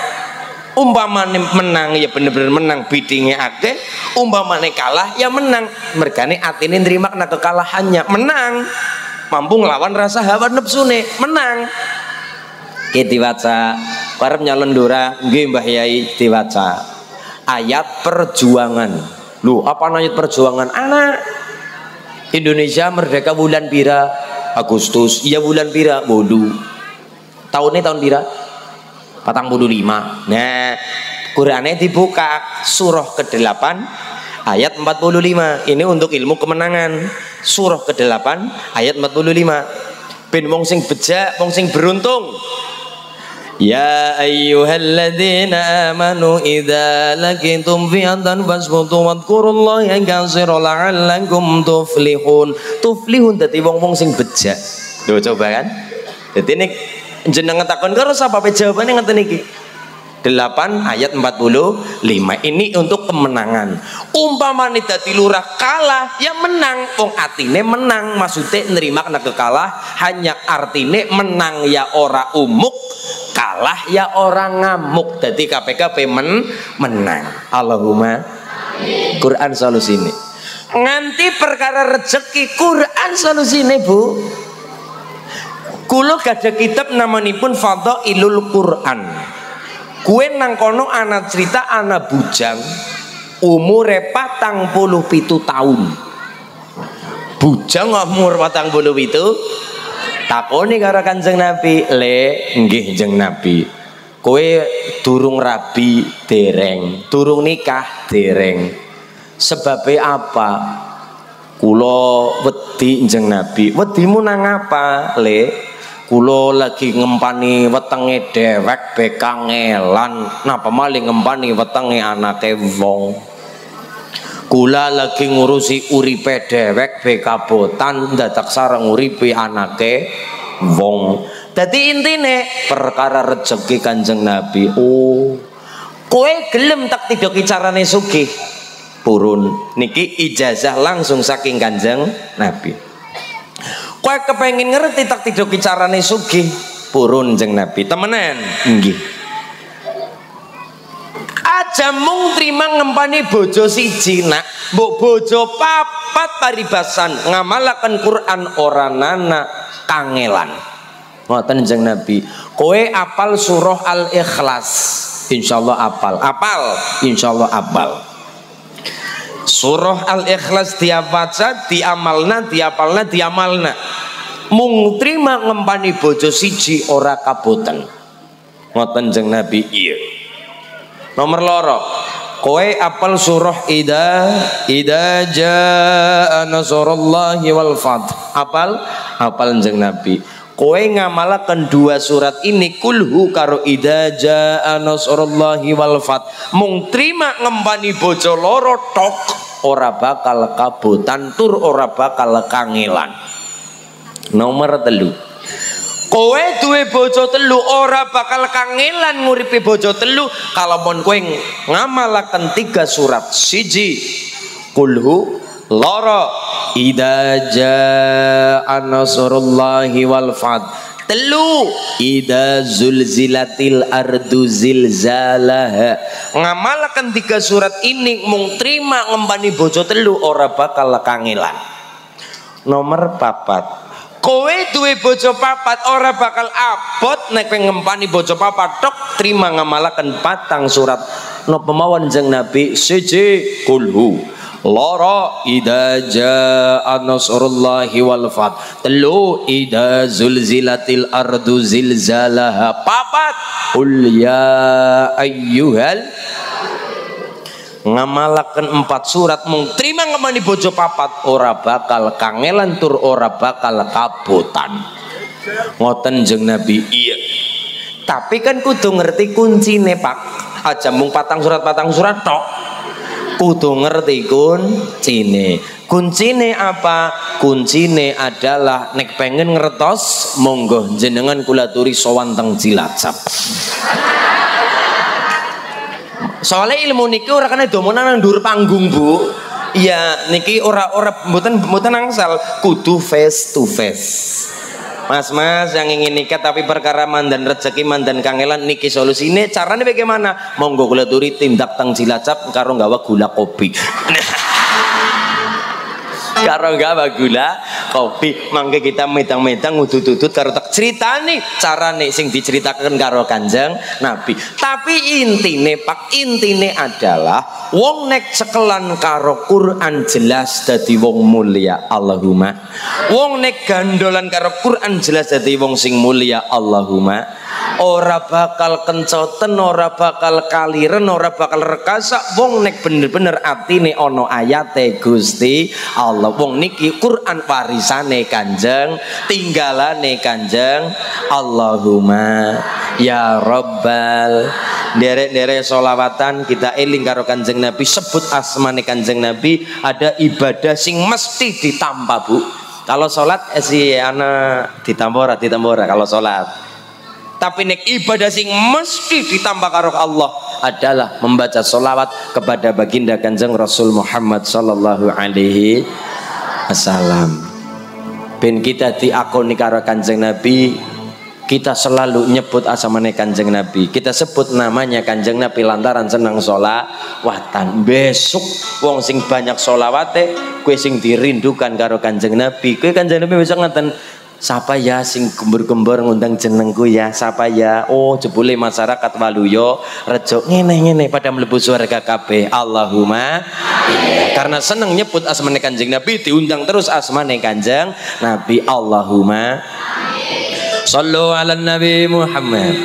umpamane menang ya bener-bener menang biddingnya akeh. Umpamane kalah ya menang. Mergane atine nerima kena kekalahannya. Menang. Mampu ngelawan rasa hawa nepsune. Menang. Kita diwaca. Para nyalon nggih Mbah Yai diwaca. Ayat perjuangan. Lu apa ayat perjuangan? Anak. Indonesia merdeka bulan pira? Agustus. Iya bulan pira? Bodoh tahunnya tahun pira patang puluh lima nah Qurannya dibuka surah ke-8 ayat 45 ini untuk ilmu kemenangan surah ke-8 ayat 45 bin wong sing bejak wong sing beruntung Ya ayyuhalladzina amanu idza laqitum fi'atan fasbutu wadhkurullaha katsiran la'allakum tuflihun. Tuflihun dadi wong-wong sing bejak. Lho coba kan? Dadi nek jenengan takon karo sapa jawabannya ngeten iki? 8 ayat 45 ini untuk kemenangan. Umpama dadi lurah kalah ya menang. Wong atine menang maksudnya nerima kena kekalah. Hanya artine menang ya ora umuk. Kalah ya orang ngamuk. Jadi KPK men menang. Allahumma Quran solusi ini nganti perkara rezeki Quran solusi ini bu Kulo gada kitab namanipun Ilul Quran. kue nang kono anak cerita anak bujang umure patang puluh pitu tahun bujang umur patang puluh pitu? Takoni karo kanjeng nabi. Le nggih jeng nabi. Kue durung rabi dereng. Durung nikah dereng. Sebabnya apa? Kulo wedi jeng nabi. Wedimu nang apa le Kulo lagi ngempani wetenge dewek bekangelan napa maling ngempani wetenge anake wong. Kula lagi ngurusi uripe dewek bekabotan dadak sareng uripe anake wong. Dadi intine perkara rezeki Kanjeng Nabi. Oh kowe gelem tak tidoki carane sugih. Purun niki ijazah langsung saking Kanjeng Nabi Kowe kepengen ngerti tak tidoki carane sugih purun jeng Nabi. Temenan? Nggih. Aja mung terima ngempani bojo siji nak. Mbok bojo papat paribasan ngamalakan Quran ora nana kangelan. Ngoten jeng Nabi. Kowe apal surah Al-Ikhlas? Insyaallah apal. Apal? Insyaallah apal Surah Al-Ikhlas tiap baca diamalna diapalna diamalna. Mung terima ngempani bojo siji ora kaboten. Ngoten jeng Nabi iya. Nomor loro. Kowe apal surah ida ida jaa nasrullahi wal fath. Apal apal jeng Nabi. Kowe ngamalakan dua surat ini kulhu karo ida jaa nasrullahi wal fath. Mung terima ngempani bojo loro tok ora bakal kabutan tur ora bakal kangelan. Nomor telu. Kowe duwe bojo telu ora bakal kangelan nguripi bojo telu. Kalau mon kowe ngamalaken tiga surat siji kulhu loro. Ida jaa nasrullahi wal fath telu. Ida zulzilatil ardu zilzalaha ngamalkan tiga surat ini mung terima ngembani bojo telu ora bakal kangelan. Nomor papat. Kowe duwe bojo papat ora bakal abot nek ngempani bojo papat tok. Terima ngamalakan patang surat. No pemawan jeng nabi? Siji kulhu loro ida jaa nasrullahi wal fath telu ida zulzilatil ardu zilzalaha. Papat. Qul ya ayyuhal. Ngamalaken empat surat mung terima ngemani bojo papat. Ora bakal kangelan tur ora bakal kabutan. Ngoten jeng nabi. Iya. Tapi kan kudu ngerti kuncine pak. Aja mung patang surat patang surat tok kudu ngerti kuncine. Kuncine apa? Kuncine adalah nek pengen ngertos monggo jenengan kula turi sowan teng Cilacap. Soalnya ilmu niki ora kena domonan nang dhuwur panggung Bu. Iya niki ora ora mboten mboten angsal. Kudu face to face Mas-mas yang ingin nikah tapi perkara mandan rezeki mandan kangelan niki solusinya caranya bagaimana? Monggo kula turi tindak tang Cilacap karo gawa gula kopi. *laughs* *laughs* karo gawa gula? Kopi mangke kita medang-medang ngudut-udut karo tak nih carane sing diceritakan karo Kanjeng Nabi. Tapi intine pak intine adalah wong nek cekelan karo Quran jelas dadi wong mulia Allahumma. Wong nek gandolan karo Quran jelas dadi wong sing mulia Allahumma. Ora bakal kencoten ora bakal kaliren ora bakal rekasa. Wong nek bener-bener atine ana ayate Gusti Allah wong niki Quran warisane Kanjeng tinggalane Kanjeng Allahumma ya Rabbal. Derek-derek solawatan kita eling karo Kanjeng Nabi sebut asmane Kanjeng Nabi ada ibadah sing mesti ditambah Bu. Kalau sholat eh, si anak ditambah ditambah kalau sholat. Tapi nek ibadah sing mesti ditambah karo Allah adalah membaca solawat kepada baginda kanjeng Rasul Muhammad sallallahu alaihi wasallam ben kita diakoni karo kanjeng Nabi kita selalu nyebut asamane kanjeng Nabi. Kita sebut namanya kanjeng Nabi lantaran senang watan. Besok wong sing banyak solawate kue sing dirindukan karo kanjeng Nabi. Kue kanjeng Nabi besok ngaten Siapa ya sing gembur-gembur ngundang jenengku ya? Siapa ya? Oh, jebule masyarakat Waluyo rejo ngene-ngene pada mlebu surga kabeh. Allahumma karena seneng nyebut asmane Kanjeng Nabi diundang terus asmane Kanjeng Nabi. Allahumma Sallu ala Nabi Muhammad.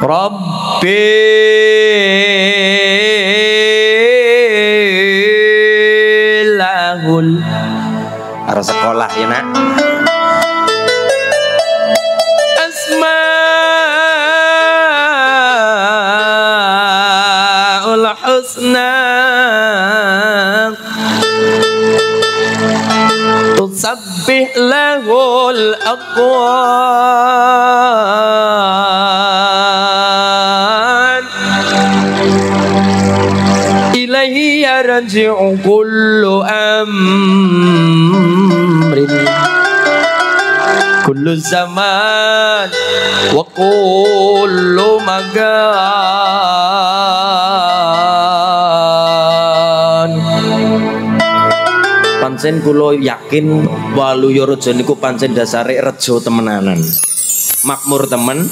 Rabbi harus sekolah ya nak. Asmaul Husna. Tusabbih lahul aqwan kullu amrin. Kullu zaman wa kullu magan pancen kula yakin Waluya Rejo niku pancen dasare rejo temenanan. Makmur temen.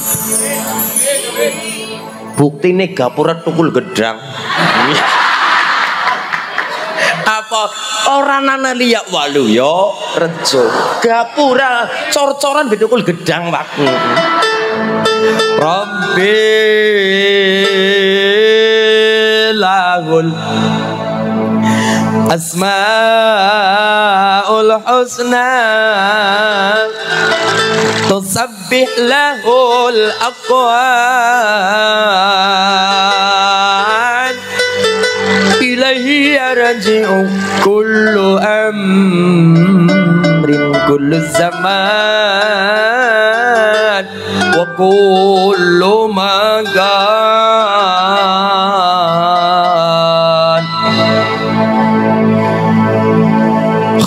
Buktine gapura tukul gedang *laughs* apa? Orang nana liyak walu yo. Rejo. Gapura cor-coran bedukul gedang pak. Rabbi lahul asmaul husna tusabbih lahul aqwan يرجع كل أمر كل الزمان وكل مكان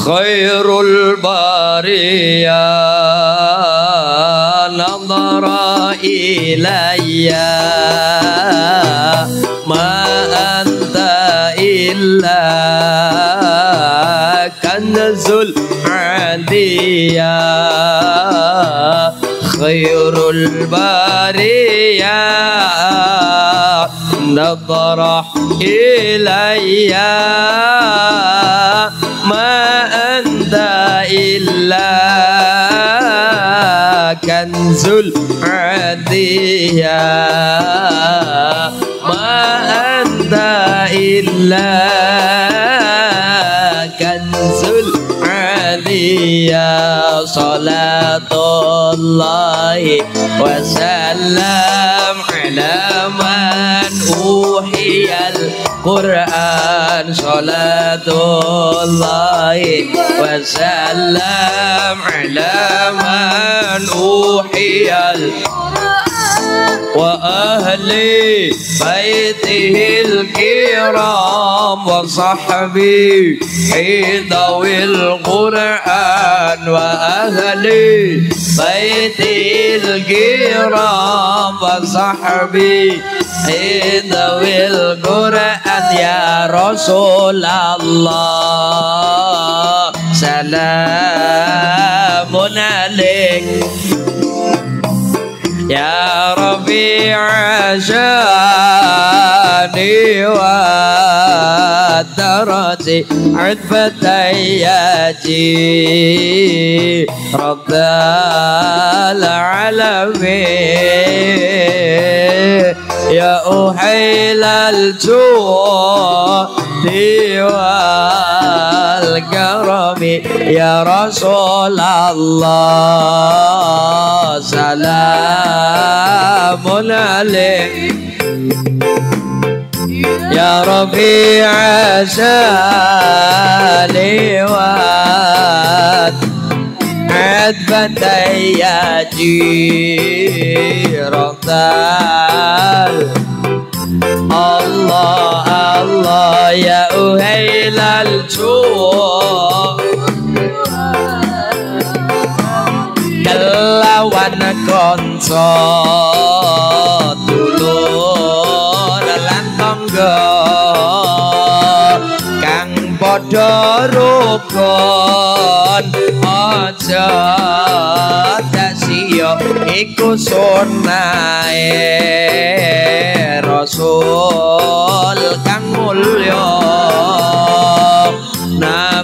خير nadara ilayya ma anta illa kanzul adiya ma anta illa kanzul adiya salatullahi wa salam ala man قرآن صلاة الله وسلام على من أوحي وأهل بيته الكرام وصحبي حين القرآن. وأهل بيته الكرام وصحبي ذوي القرآن يا رسول الله سلام عليك يا ربيع شاني والدرج عذبة ياتي رب العالمين يا أحيل الجود والكرم يا رسول الله سلام عليك. يا ربيع سالي Ngeliat bantai Haji Rokhtal Allah Allah Ya Uhaylal Cuk Kelawan Konsol padha rukun aja dasya iku sunae rasul kang mulya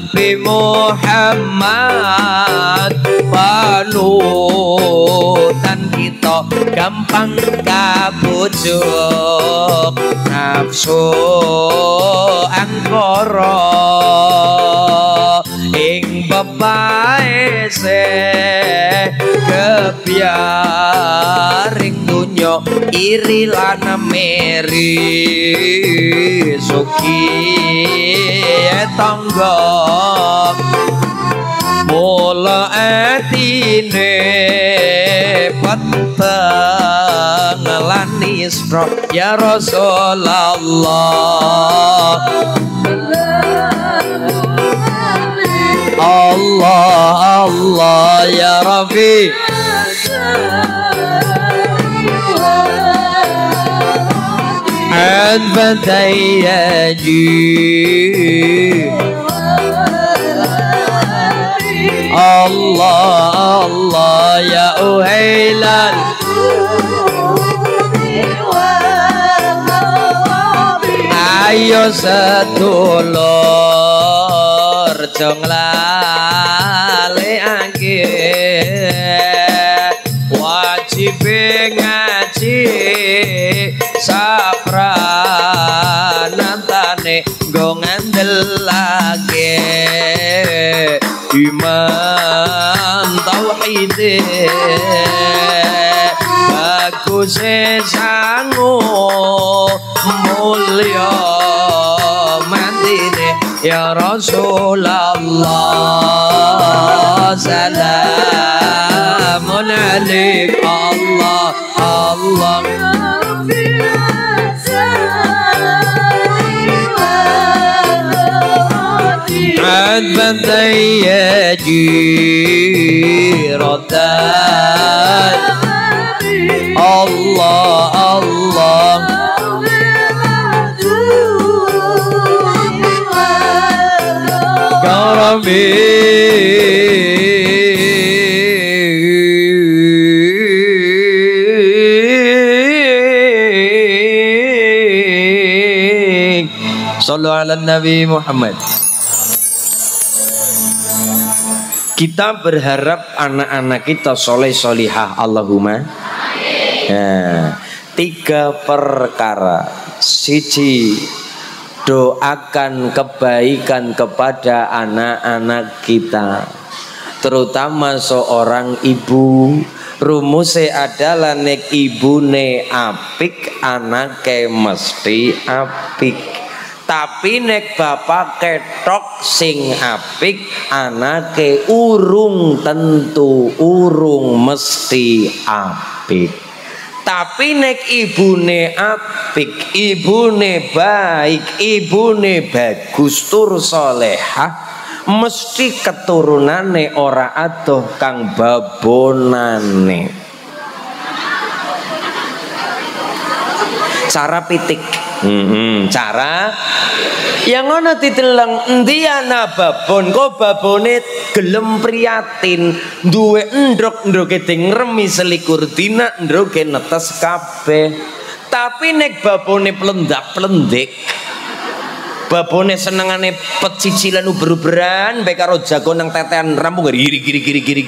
Nabi Muhammad. Panutan kita gampang kabujuk. Nafsu angkara. Ing bebae se dunya iri lan meri suki tangga mula atine peteng lan isra ya Rasulullah Allah Allah ya Rabbi عن فتياجي الله الله يا أهيلا Ayo sedulur jong lali wajib ngaji sapranantane go ngandelake iman tauhid bagus sangu mulya mandine ya Rasulullah. Salamun alaik Allah Allah عذبا ردان الله الله. كرمي صلوا على النبي محمد. Kita berharap anak-anak kita soleh solihah Allahumma. Ya, Tiga perkara. Siji Doakan kebaikan kepada anak-anak kita. Terutama seorang ibu. Rumusnya adalah nek ibu ne apik Anaknya mesti apik tapi nek bapak ketok sing apik anake urung tentu urung mesti apik. Tapi nek ibune apik ibune baik ibune bagus tur solehah mesti keturunane ora adoh kang babonane cara pitik. Hmm, cara? Yang ngono diteleng endi ana babon? Kok babone gelem priatin? Duwe endrok ndroke ding ngremi selikur dina ndroke netes kabeh. Tapi nek babone plendak-plendik babone senengane pecicilan uber-uberan bae karo jago nang tetean rampung giri giri giri giri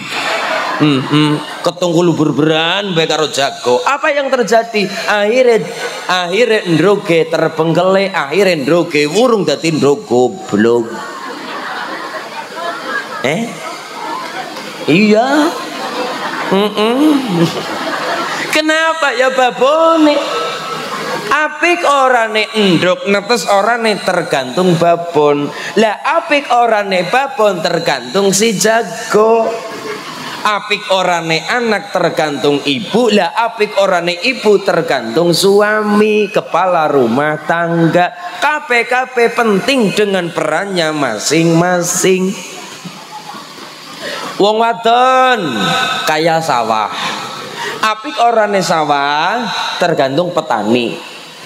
hmm, hmm. ketunggu lubur beran baik jago. Apa yang terjadi? Akhirnya akhirnya ndroge terbengkelai akhirnya ndroge wurung dadi ndrogo blog eh? Iya. Mm -mm. kenapa ya babone? Apik orane endruk netes orane tergantung babon. Lah apik orane babon tergantung si jago apik orane anak tergantung ibu lah apik orane ibu tergantung suami kepala rumah tangga. KPKP penting dengan perannya masing-masing. Wong wadon kaya sawah. Apik orane sawah tergantung petani.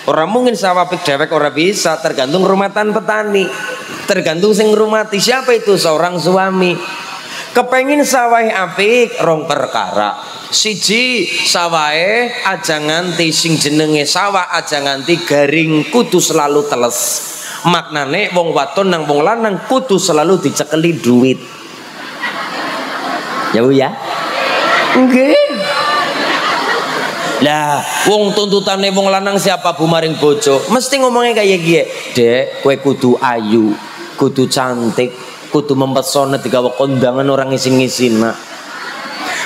Orang mungkin sawah apik dewek orang bisa tergantung rumah tan petani. Tergantung sing ngrumati siapa itu? Seorang suami kepengin sawai apik rong perkara. Siji sawahe aja nganti sing jenenge sawah aja nganti garing kudu selalu teles. Maknane wong waton nang wong lanang kudu selalu dicekeli duit. Ya bu ya? Nggih. Lah wong tuntutane wong lanang siapa bu maring bojo? Mesti ngomongnya kayak gini dek kue kudu ayu kudu cantik kudu mempesona digawa kondangan orang ngisi-ngisi nak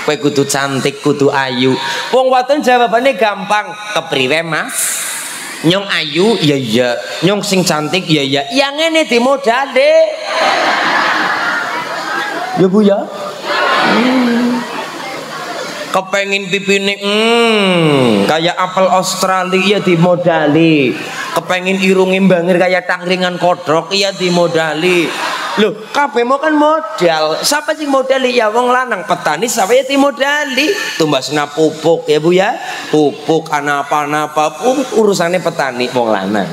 kowe kudu cantik kudu ayu. Wong wadon jawabannya gampang kepriwe mas. Nyong ayu ya iya nyong sing cantik ya iya yang ini dimodale ya bu ya. Hmm. kepengin pipine hmm, kayak apel Australia dimodali kepengin irungin bangir kayak tangringan kodrok iya dimodali Loh, kabeh mau kan modal. Siapa sih modali ya wong lanang petani siapa ya modali. Tumbasna pupuk ya Bu ya. Pupuk anapa-napa pun urusannya petani wong lanang.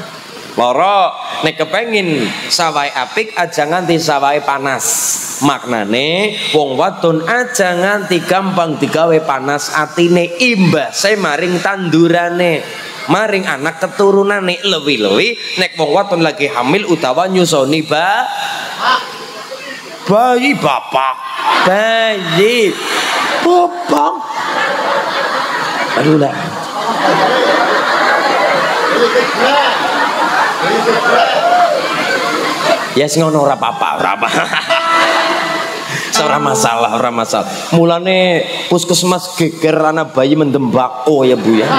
Loro nek kepengin sawai apik aja nganti sawai panas. Maknane wong wadon aja nganti gampang digawe panas atine imbase maring tandurane maring anak keturunan nek lewi-lewi nek wong wadon lagi hamil utawa nyusoni ba bayi bapak bayi bapak aduh lah Ya sing ngono ora apa-apa, ora apa. *laughs* Ora masalah, ora masalah. Mulane puskesmas geger anak bayi mendem bako ya Bu ya. *laughs*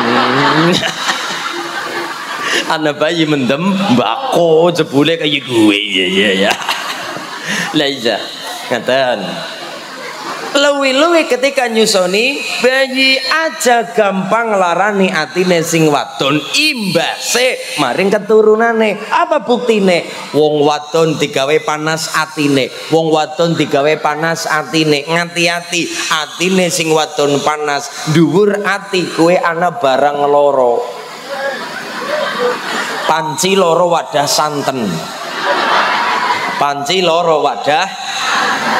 anak bayi mendem bako jebule kayak gue ya ya ya. Iya. Ngaten. Lewi-lewi ketika nyusoni bayi aja gampang larani atine sing wadon imbase. Maring keturunane apa buktine? Wong wadon digawe panas atine. Wong wadon digawe panas atine. Ngati-ati atine sing wadon panas. Dhuwur ati kue ana barang loro. Panci loro wadah santen panci loro wadah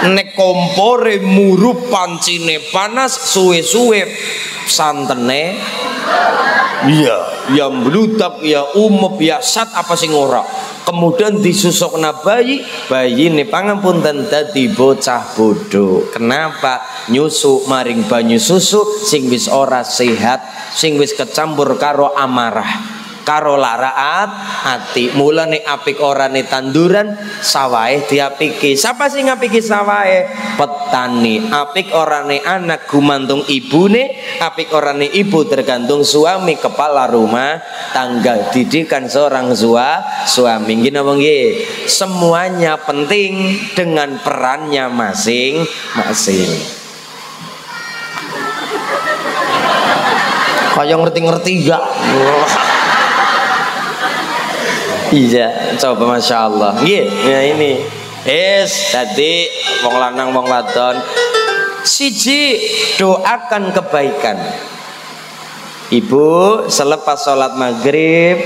nek kompore muru pancine panas suwe-suwe santene. Iya. Ya bludak ya umep ya sat apa sing ora. Kemudian disusuk na bayi bayi ini pangapunten dadi bocah bodoh kenapa? Nyusu maring banyu susu sing wis ora sehat sing wis kecampur karo amarah karo laraat hati mulane apik orane tanduran sawahe diapiki. Siapa sih ngapiki sawahe petani. Apik orane anak gumantung ibune apik orane ibu tergantung suami kepala rumah tangga. Didikan seorang sua suami. Gini apa semuanya penting dengan perannya masing-masing. Kayak ngerti-ngerti gak *laughs* Iya, coba masya Allah. Iya, ya ini. Es, tadi wong lanang wong wadon. Siji doakan kebaikan. Ibu selepas sholat maghrib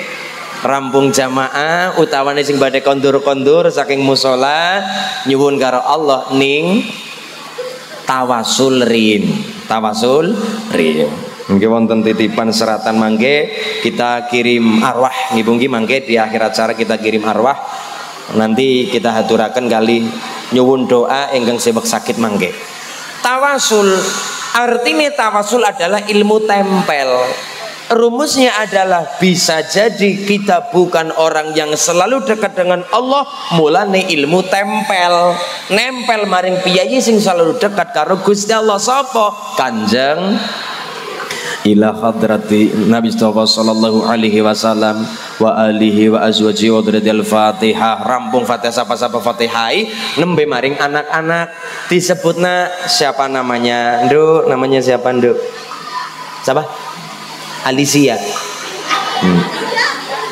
rampung jamaah utawane sing badhe kondur-kondur saking musola nyuwun karo Allah ning tawasul rin tawasul rin Mungkin wonten titipan seratan mangke kita kirim arwah. Ngibungki mangke di akhir acara kita kirim arwah. Nanti kita haturakan kali nyuwun doa enggang sebek sakit mangke. Tawasul artinya tawasul adalah ilmu tempel. Rumusnya adalah bisa jadi kita bukan orang yang selalu dekat dengan Allah mulane ilmu tempel. Nempel maring piyayi sing selalu dekat karo Gusti Allah. Sapa? Kanjeng ila hadrati Nabi sallallahu alaihi wasallam wa alihi wa azwaji wa al fatihah. Rampung fatihah sapa-sapa fatihai nembe maring anak-anak. Disebutna siapa namanya Nduk? Namanya siapa Nduk? Siapa? Alicia hmm.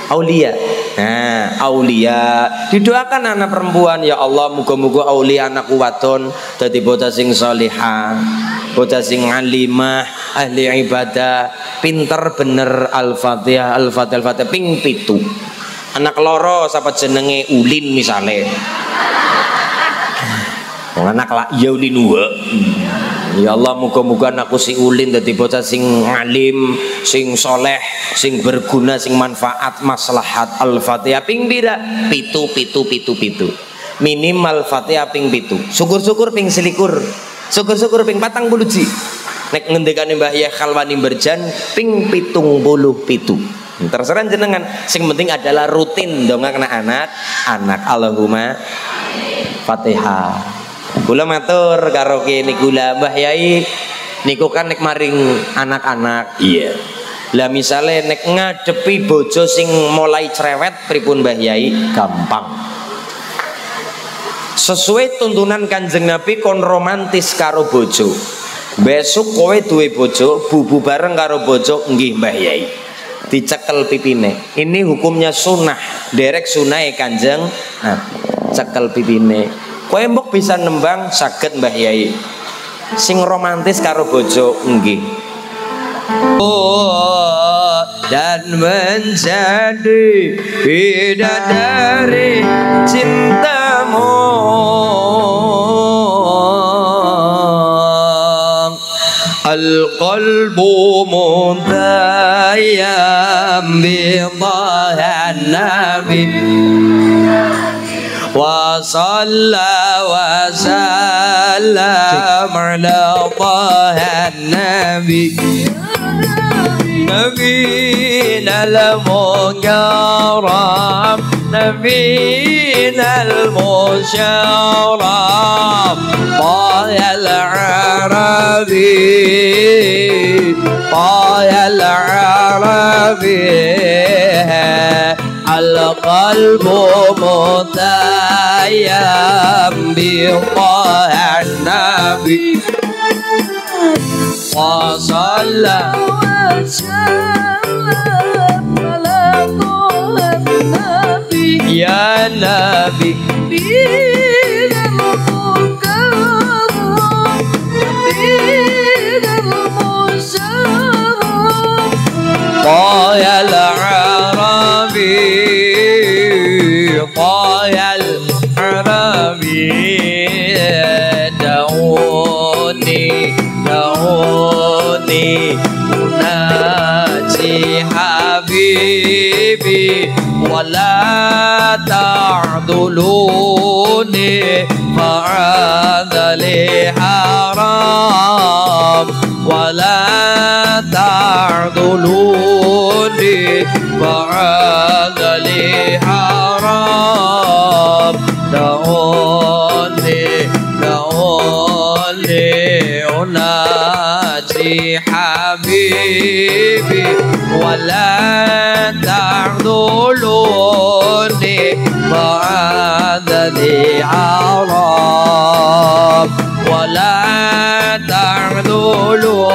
Aulia. Nah, Aulia. Didoakan anak perempuan ya Allah muga-muga Aulia anak wadon dadi bocah sing salihah bocah sing alimah ahli ibadah pinter bener al-fatihah al-fatihah al-fatihah ping pitu anak loro siapa jenenge ulin misalnya anak lah ya ulin wa. Ya Allah muga-muga anakku si ulin dadi bocah sing alim, sing soleh, sing berguna, sing manfaat, maslahat. Al-Fatihah ping pira? Pitu pitu pitu pitu. Minimal Fatihah ping pitu. Syukur-syukur ping selikur. Syukur-syukur ping patang bulu ji. Nek ngendekane Mbah Ya Khalwani Berjan ping pitung bulu pitu. Terserah jenengan. Sing penting adalah rutin dong anak-anak. Anak Allahumma Fatihah. Kula matur karo kene kula Mbah Yai niku kan nek maring anak-anak. Iya. Lah misale nek ngadepi bojo sing mulai cerewet pripun Mbah Yai gampang. Sesuai tuntunan Kanjeng Nabi kon romantis karo bojo. Besok kowe duwe bojo, bubu bareng karo bojo nggih Mbah Yai. Dicekel pipine. Ini hukumnya sunnah, derek sunnah Kanjeng. Nah, cekel pipine Kowe mbok bisa nembang saged Mbah Yai. Sing romantis karo bojo nggih. Oh, dan menjadi bidadari cintamu القلب متيم بطه النبي. وصلى وسلم على طه النبي. نبينا المكرم نبينا المشرف طه العربي طه العربي. القلب متيم بطه النبي. وصلى. وسلم يا نبي. طه العربي طايا العربي دعوني دعوني أناجي حبيبي. ولا تعذلوني فهذا لي حرام ولا تعذلوني فهذا لي حرام دعوني دعوني أناجي حبيبي. ولا تعذلوني يخذلوني بعد ذي عرب ولا تعذلوني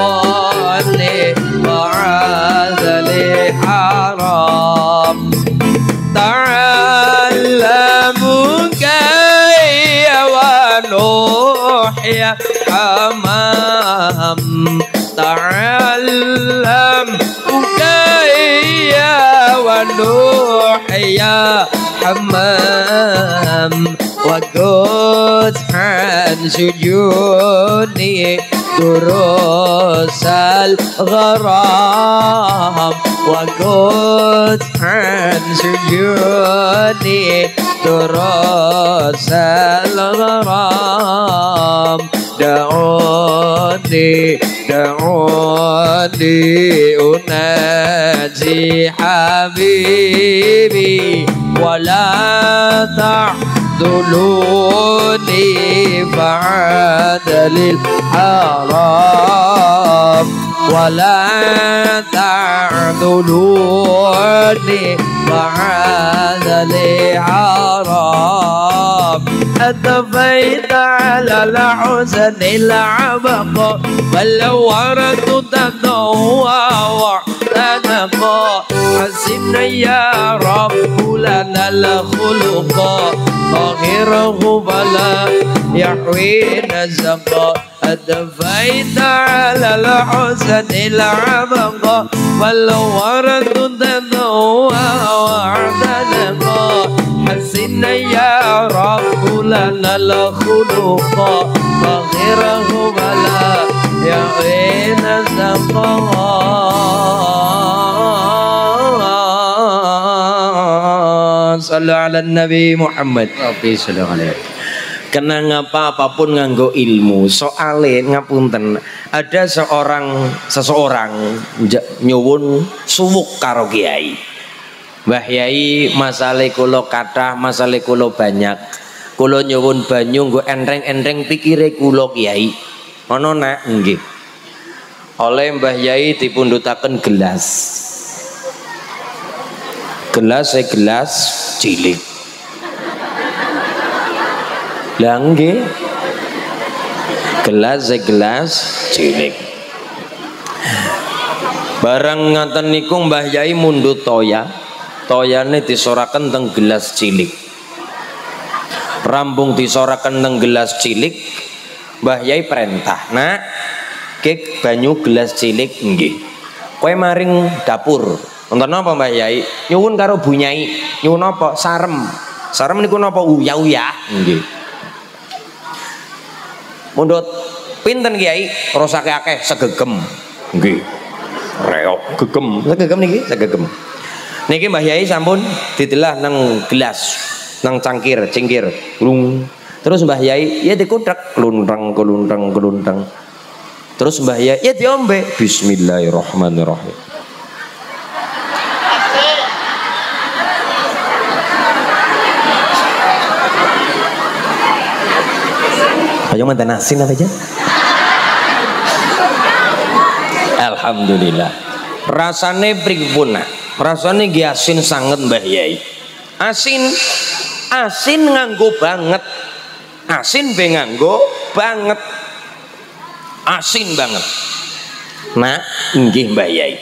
بعد ذي حرام تعلموا كي ونحيا حمام. تعلموا ونحيا حمام وقد عن سجوني دروس الغرام. وقد عن سجوني دروس الغرام. دعوني دعوني أناجي حبيبي ولا تحذلوني بعد للحرام ولا تعذلوني بعد للحرام. أتفيت على الحزن العبق والورد تضوى واعتنقا حسن يا رب لنا الخلق. طاهره فلا يحوي نزقا أدفيت على الحسن العبقى والورد تضوى وعدلقا حسن يا رب لنا الخلق فغيره بلا يعين صلى على النبي محمد Oke, sudah kalian. kenang apa apapun nganggo ilmu soale ngapunten ada seorang seseorang nja- nyuwun suwuk karo kiai Mbah Yai masalah kula kathah masalah kula banyak kula nyuwun banyu nggo enteng-enteng pikire kula kiai ana nak nggih oleh Mbah Yai dipundhutaken gelas gelas e gelas cilik lah. Gelas gelas cilik. Barang ngaten niku Mbah Yai mundut toya. Toyane disoraken teng gelas cilik. Rambung disoraken teng gelas cilik. Mbah Yai perintah, "Nak, kek banyu gelas cilik nggih." Kowe maring dapur. Nonton apa Mbah Yai? Nyuwun karo Bu Nyai. Nyuwun apa? Sarem. Sarem niku napa uyah-uyah nggih. Mundut pinten Kiai rosake akeh segegem. Nggih. Reok gegem. Segegem niki, segegem. Niki Mbah Yai sampun ditelah nang gelas, nang cangkir, cingkir. Lung. Terus Mbah Yai ya dikutek kluntang kluntang kluntang. Terus Mbah Yai ya diombe. Bismillahirrahmanirrahim. Ayo mantan asin apa aja? Alhamdulillah. Rasane pripun nak? Nggih asin sanget Mbah Yai. Asin asin nganggo banget. Asin be nganggo banget. Asin banget. Nah, nggih Mbah Yai.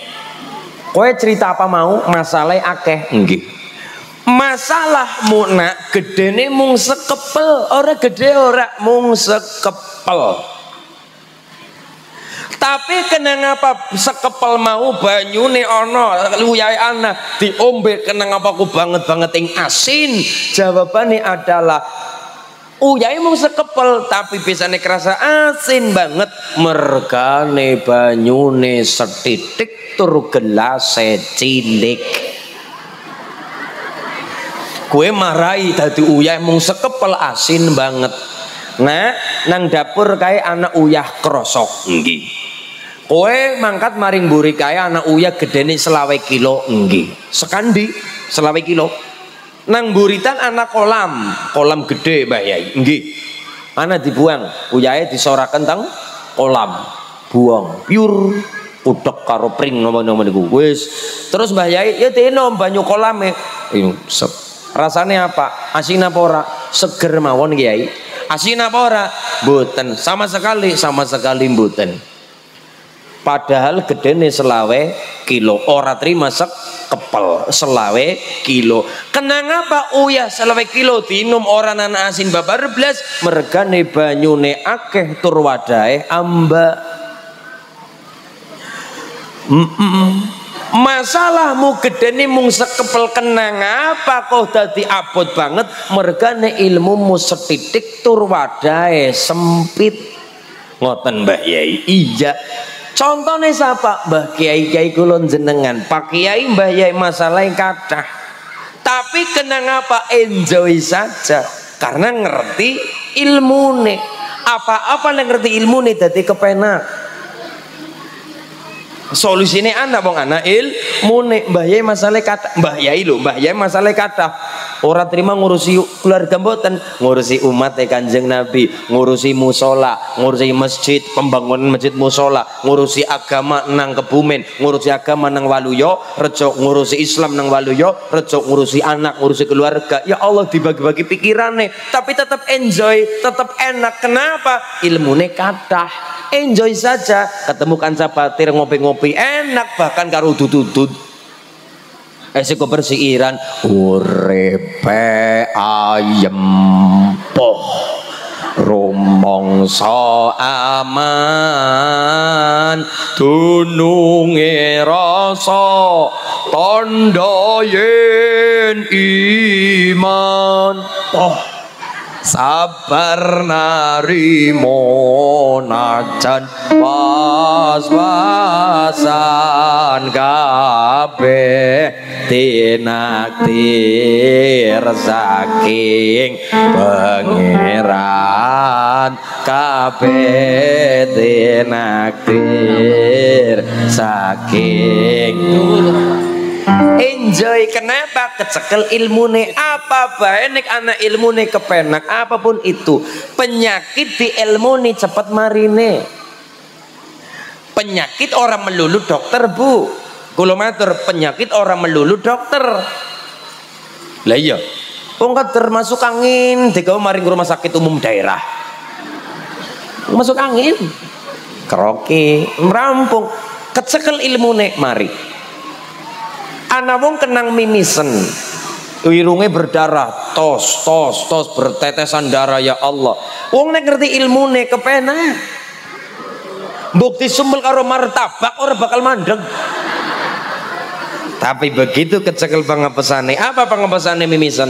Kowe cerita apa mau? Masalah akeh nggih. Masalahmu nak gedene mung sekepel, ora gede ora mung sekepel. Tapi kenang apa sekepel mau banyune ana? Luyahe ana. Diombe kenang apa ku banget banget ing asin. Jawabannya adalah Uyai mung sekepel tapi bisane kerasa asin banget. Mergane banyune setitik tur gelase cilik. Kue marai dadi uyah mung sekepel asin banget. Nah nang dapur kae anak uyah krosok nggih kowe mangkat maring mburi kae anak uyah gedene selawe kilo nggih. Sekandi. Selawe kilo. Nang buritan anak kolam. Kolam gede mbah yai. Nggih. Anak dibuang. Uyahe disoraken teng kolam. Buang. Pure. Udek karo pring nomor-nomor niku. Wis. Terus mbah yai ya dinom banyu kolame. Ini sep. Rasane apa? Asin apa ora? Seger mawon kiai. Asin apa ora? Mboten. Sama sekali sama sekali mboten padahal gedene selawe kilo. Ora terima sek kepel. Selawe kilo. Kenang apa uyah selawe kilo dinum ora nana asin. Babar belas mergane banyune akeh tur amba. Mm -mm. masalahmu gedene mung sekepel kenang apa kau dadi abot banget? Mergane ilmumu setitik tur wadahe sempit. Ngoten Mbah Yai. Iya contohnya siapa? Mbah Kiai Kiai kulon jenengan Pak Kiai Mbah Yai masalah kathah. Tapi kenang apa? Enjoy saja. Karena ngerti ilmune. Apa-apa yang ngerti ilmune dadi kepenak solusine anak bong anak il mune mbah yai masalah kata lho mbah yai masalah kata orang terima ngurusi keluarga mboten ngurusi umat ya kanjeng nabi ngurusi musola ngurusi masjid pembangunan masjid musola ngurusi agama nang kebumen ngurusi agama nang waluyo rejo ngurusi islam nang waluyo rejo ngurusi anak ngurusi keluarga. Ya Allah dibagi-bagi pikirannya tapi tetap enjoy tetap enak. Kenapa? Ilmune kathah enjoy saja. Ketemu kanca batir ngopi-ngopi. Enak bahkan karo udut-udut esiko bersiiran urepe ayem poh rumangsa aman dununge rasa tandha iman. Oh sabar narimo najan pas-pasan kabeh tinaktir saking pangeran kabeh tinaktir saking enjoy kenapa kecekel ilmune? Apa baik anak ilmune kepenak? Apa pun itu. Penyakit di ilmune cepat marine. Penyakit orang melulu dokter bu. Kulometer penyakit orang melulu dokter. Lah iya. Wong kan termasuk angin digawe maring rumah sakit umum daerah. Masuk angin. Keroke, merampung. Kecekel ilmune mari anak wong kenang mimisen. Irunge berdarah tos tos tos bertetesan darah ya Allah. Wong nek ngerti ilmune kepenak. Bukti sumbel karo martabak ora bakal mandeg tapi begitu kecekel pangapesane apa pangapesane mimisen?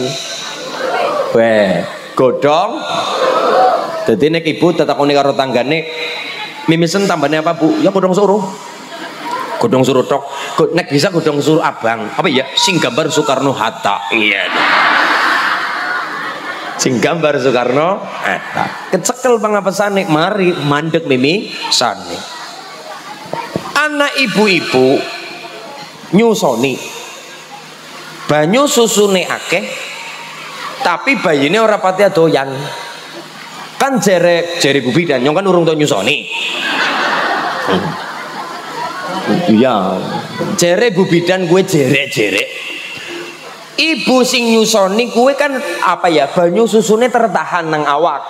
Weh godong jadi nek ibu tetakoni karo tanggane mimisen tambahnya apa bu? Ya godong suruh godong suruh tok. Nek bisa godong suruh abang. Apa ya sing gambar Soekarno Hatta. Iya. Sing gambar Soekarno Hatta. Kecekel pangapesane mari mandek mimi. Sane anak ibu-ibu nyusoni. Banyu susune akeh tapi bayi ini orang pati doyan kan jere jere bubi dan nyong kan urung to nyusoni. hmm. Iya. Jere Bu Bidan gue jere-jere. Ibu sing nyusoni gue kan apa ya banyu susunya tertahan nang awak.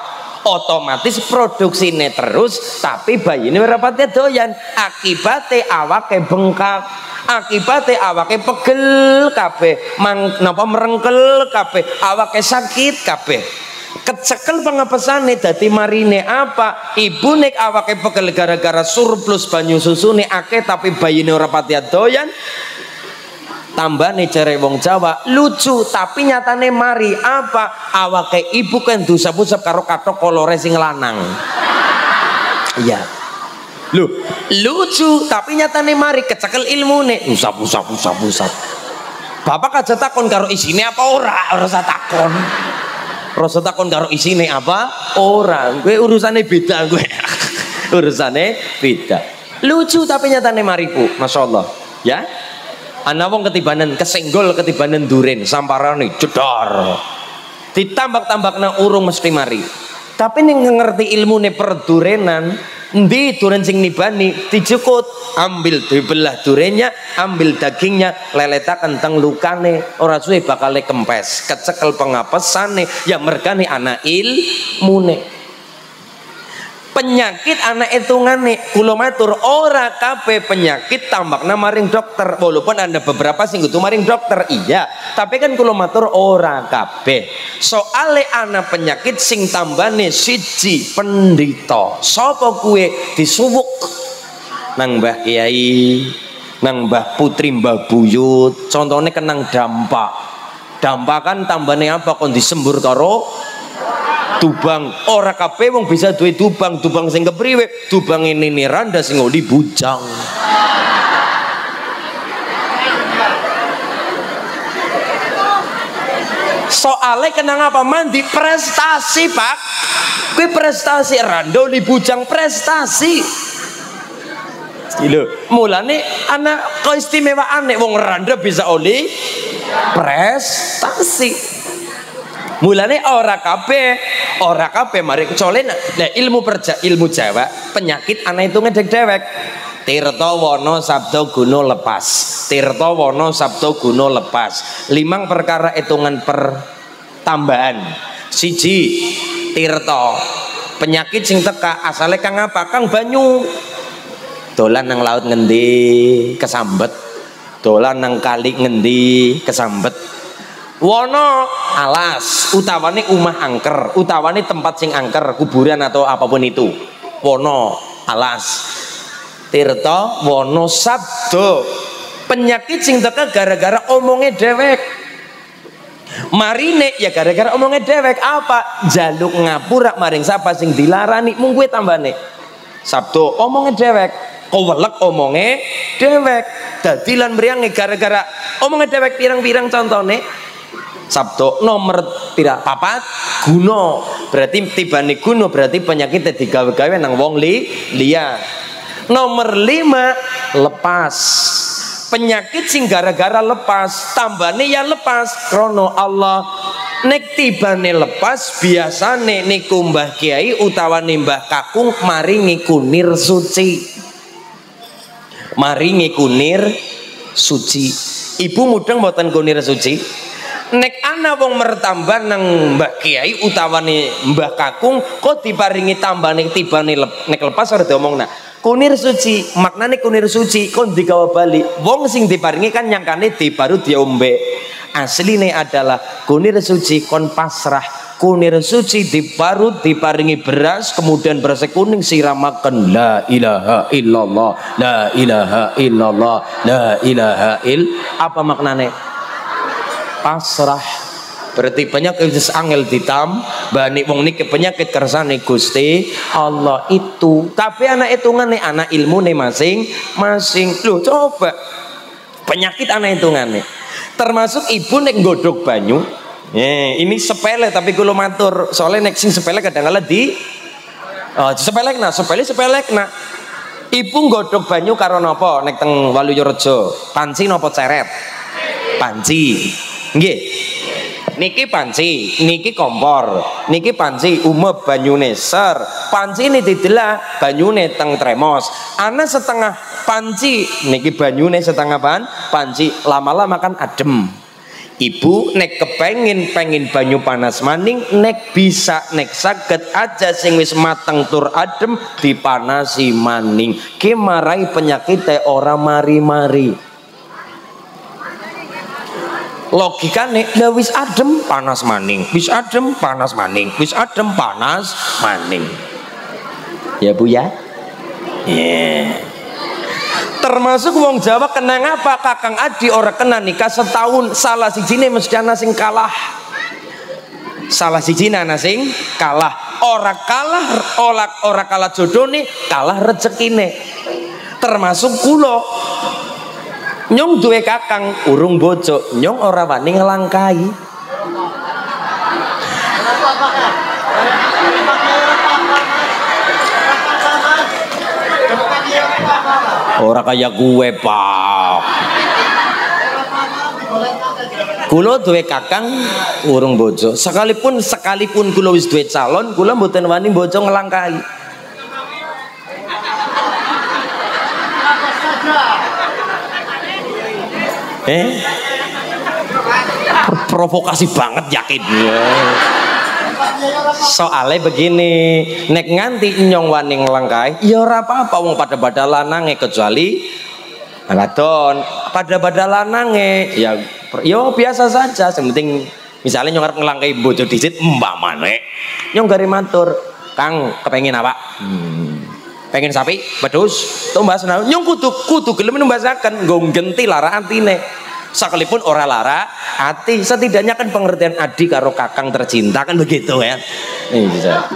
Otomatis produksinya terus tapi bayi ini rapatnya doyan. Akibatnya awake bengkak. Akibatnya awake pegel kabeh. Mang napa merengkel kabeh. Awake sakit kabeh kecekel pangapesane dadi marine apa? Ibu nek awake pegel gara-gara surplus banyu susune akeh tapi bayine ora pati doyan tambah nih cere wong Jawa lucu tapi nyatane mari. Apa? Awake ibu kan dusap-usap karo katok kolore sing lanang. Iya. Lu lucu tapi nyatane mari. Kecekel ilmu nih usap usap usap usap. Bapak aja takon karo isine apa ora? Ora takon Rasa takon karo isine apa? Orang. Gue urusannya beda gue. *laughs* urusannya beda. Lucu tapi nyatane maripu. Masya Allah. Ya. Anak wong ketibanan kesenggol ketibanan duren samparane jedar. Ditambak-tambakna urung mesti mari. Tapi nih ngerti ilmu nih perdurenan, Ndi duren sing nibani? Dijukut, ambil dibelah durennya, ambil dagingnya, leletakan teng lukane, ora suwe bakal kempes, kecekel pengapesane, ya mergane anak ilmune penyakit anak hitungane kula matur ora kabeh penyakit tambakna maring dokter walaupun anda beberapa sing kudu maring dokter iya. Tapi kan kula matur ora kabeh. Soale anak penyakit sing tambane siji pendito sapa kue disuwuk. Nang Mbah Kiai nang Mbah Putri Mbah Buyut. Contohnya kenang dampak. Dampak kan tambane apa? Kon disembur karo Tubang ora kabeh wong bisa duwe Tubang Tubang sing kepriwe Tubang ini niranda sing ngodi bujang. Soalnya kenang apa mandi prestasi pak. Kue prestasi rando li bujang prestasi. Lho, mulane anak keistimewaan nek wong randa bisa oli prestasi mulane ora kabeh ora kabeh mari kecuali nah, ilmu perja ilmu Jawa penyakit anak itu ngedek dewek Tirta Wono Sabdo Guno lepas. Tirta Wono Sabdo Guno lepas. Limang perkara hitungan per tambahan siji Tirta. Penyakit sing teka asalnya kang apa? Kang banyu. Dolan nang laut ngendi kesambet. Dolan nang kali ngendi kesambet wono. Alas. Utawane umah angker. Utawane tempat sing angker kuburan atau apa pun itu. Wono. Alas. Tirta wono sabdo. Penyakit sing teka gara-gara omongnya dewek marine ya gara-gara omongnya dewek apa? Jaluk ngapura maring sapa sing dilarani? Mung tambane sabdo omongnya dewek kowelek omongnya dewek dadi lan mriyange gara-gara omongnya dewek pirang-pirang contohnya sabdo nomor tidak papat guno. Berarti tibane guno berarti penyakit digawe-gawe nang wong li liya. Nomor lima lepas. Penyakit sing gara-gara lepas tambane ya lepas. Krono Allah nek tibane lepas biasane niku mbah kiai utawa mbah kakung maringi kunir suci. Maringi kunir suci. Ibu mudeng mboten kunir suci nek ana wong mertambah nang mbah kiai utawane mbah kakung kok diparingi tambane tibane lep, nek lepas ora diomongna kunir suci maknane kunir suci kon digawa bali wong sing diparingi kan nyangkane di baru diombe asline adalah kunir suci kon pasrah. Kunir suci diparut diparingi beras kemudian beras kuning siramaken. La ilaha illallah la ilaha illallah la ilaha il apa maknane pasrah. Berarti penyakit angel ditam bani wong niki penyakit kersane Gusti Allah itu. Tapi anak hitungan nih anak ilmu nih masing masing lu coba. Penyakit anak hitungan nih termasuk ibu nek godok banyu. Eh, ini sepele tapi kalau matur. Soalnya nek sing sepele kadang-kadang di oh, sepele nah sepele sepele nah ibu godok banyu karo nopo? Nek teng Waluyorejo panci nopo ceret? Panci nggih. Niki panci niki kompor niki panci umep banyune ser panci ini didelah banyune teng tremos. Ana setengah panci niki banyune setengah ban panci lama-lama kan adem. Ibu nek kepengin pengen banyu panas maning nek bisa nek saged aja sing wis mateng tur adem dipanasi maning. Ki marai penyakit ora mari-mari logikane lah wis adem. Panas maning. Wis adem panas maning. Wis adem panas maning. Ya bu ya. Yeah. termasuk wong Jawa kenang apa? Kakang Adi orang kena nikah setahun. Salah si jine mesti ana sing kalah. Salah si jine ana sing kalah. Orang kalah olak orang kalah jodoh nih kalah rezekine termasuk kulo nyong duwe kakang urung bojo nyong ora wani ngelangkai ora kayak gue pak Kulo duwe kakang urung bojo. Sekalipun sekalipun kulo wis duwe calon, kulo mboten wani bojo ngelangkai. Eh? Provokasi banget yakin? Soalnya begini nek nganti nyong wani ngelangkai ya ora apa-apa wong pada pada lanange kecuali wadon pada pada lanange ya yo ya biasa saja yang penting misalnya nyong arep ngelangkai bojo disit mbak mane nyong gari matur kang kepengen apa? Hmm pengen sapi? Pedus tumbas nyong kutu kutu gelem numbasaken nggo genti lara antine. Sekalipun ora lara hati setidaknya kan pengertian adik karo kakang tercinta kan begitu ya. Bisa.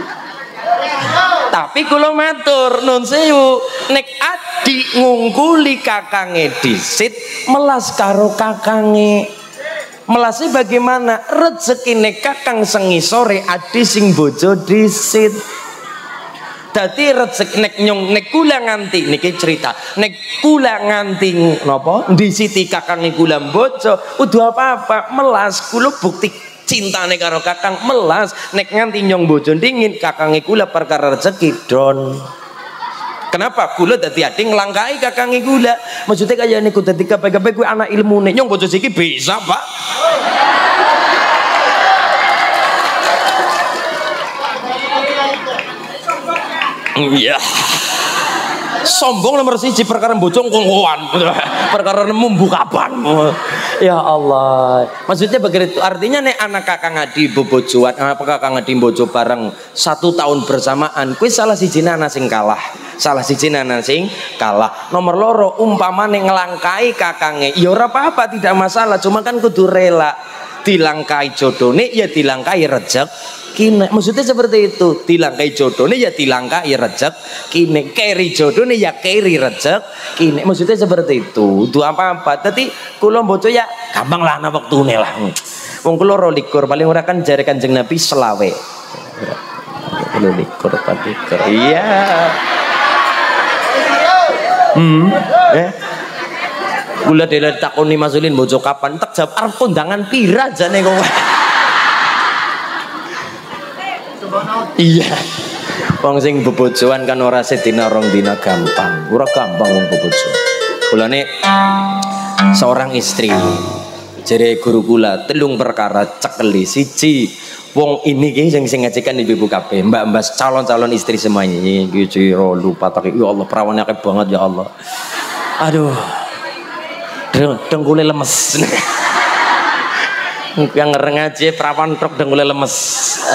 Tapi kalau matur nun sewu. Nek adik ngungkuli kakange disit melas karo kakange melasi bagaimana rezeki nek kakang sengi sore adi sing bojo disit Dadi rezeki nek nyong nek kula nganti niki cerita. Nek kula nganti napa siti kakang kula bojo udu apa-apa melas kula bukti cintane karo kakang melas nek nganti nyong bojo dingin kakang kula perkara rezeki don. Kenapa? Kula dadi ade nglangkai kakang kula. Maksudnya kaya niku dadi kabeh-kabeh kuwi anak ilmune. Nyong bojo siki bisa, Pak. Iya. Sombong nomor siji perkara bocong kongkoan. perkara nemu kapan. Ya Allah. Maksudnya begitu. Artinya nek anak kakak ngadi bobojoan, apa kakak ngadi bojo bareng satu tahun bersamaan, kue salah si anak sing kalah. Salah si anak sing kalah. Nomor loro umpama nek ngelangkai kakangnya, ya apa-apa tidak masalah. Cuma kan kudu rela dilangkai jodone ya dilangkai rejek kine maksudnya seperti itu. Dilangkai jodone ya dilangkai rejek. Kine keri jodone ya keri rejek. Kine maksudnya seperti itu. Itu apa-apa. Tapi kulo bocah ya gampang lah na waktu lah. Wong kulo rolikur paling ora kan jari kanjeng nabi selawe. Kulo likur patikur. Iya. Hmm eh. Kula dhewe takoni Mas Ulin bojo kapan? Tak jawab arep kondangan pira jane kok. Iya. Wong sing bebojoan kan ora sedina rong dina gampang. Ora gampang wong bebojo. Kulane seorang istri jere guru kula telung perkara cekeli. Siji wong ini ki sing sing ngajikan ibu-ibu kabeh. Mbak-mbak calon-calon istri semuanya iki lupa tak ya Allah perawannya akeh banget ya Allah. Aduh. Dengkule lemes. *laughs* Yang ngereng aja perawan truk dengkule lemes.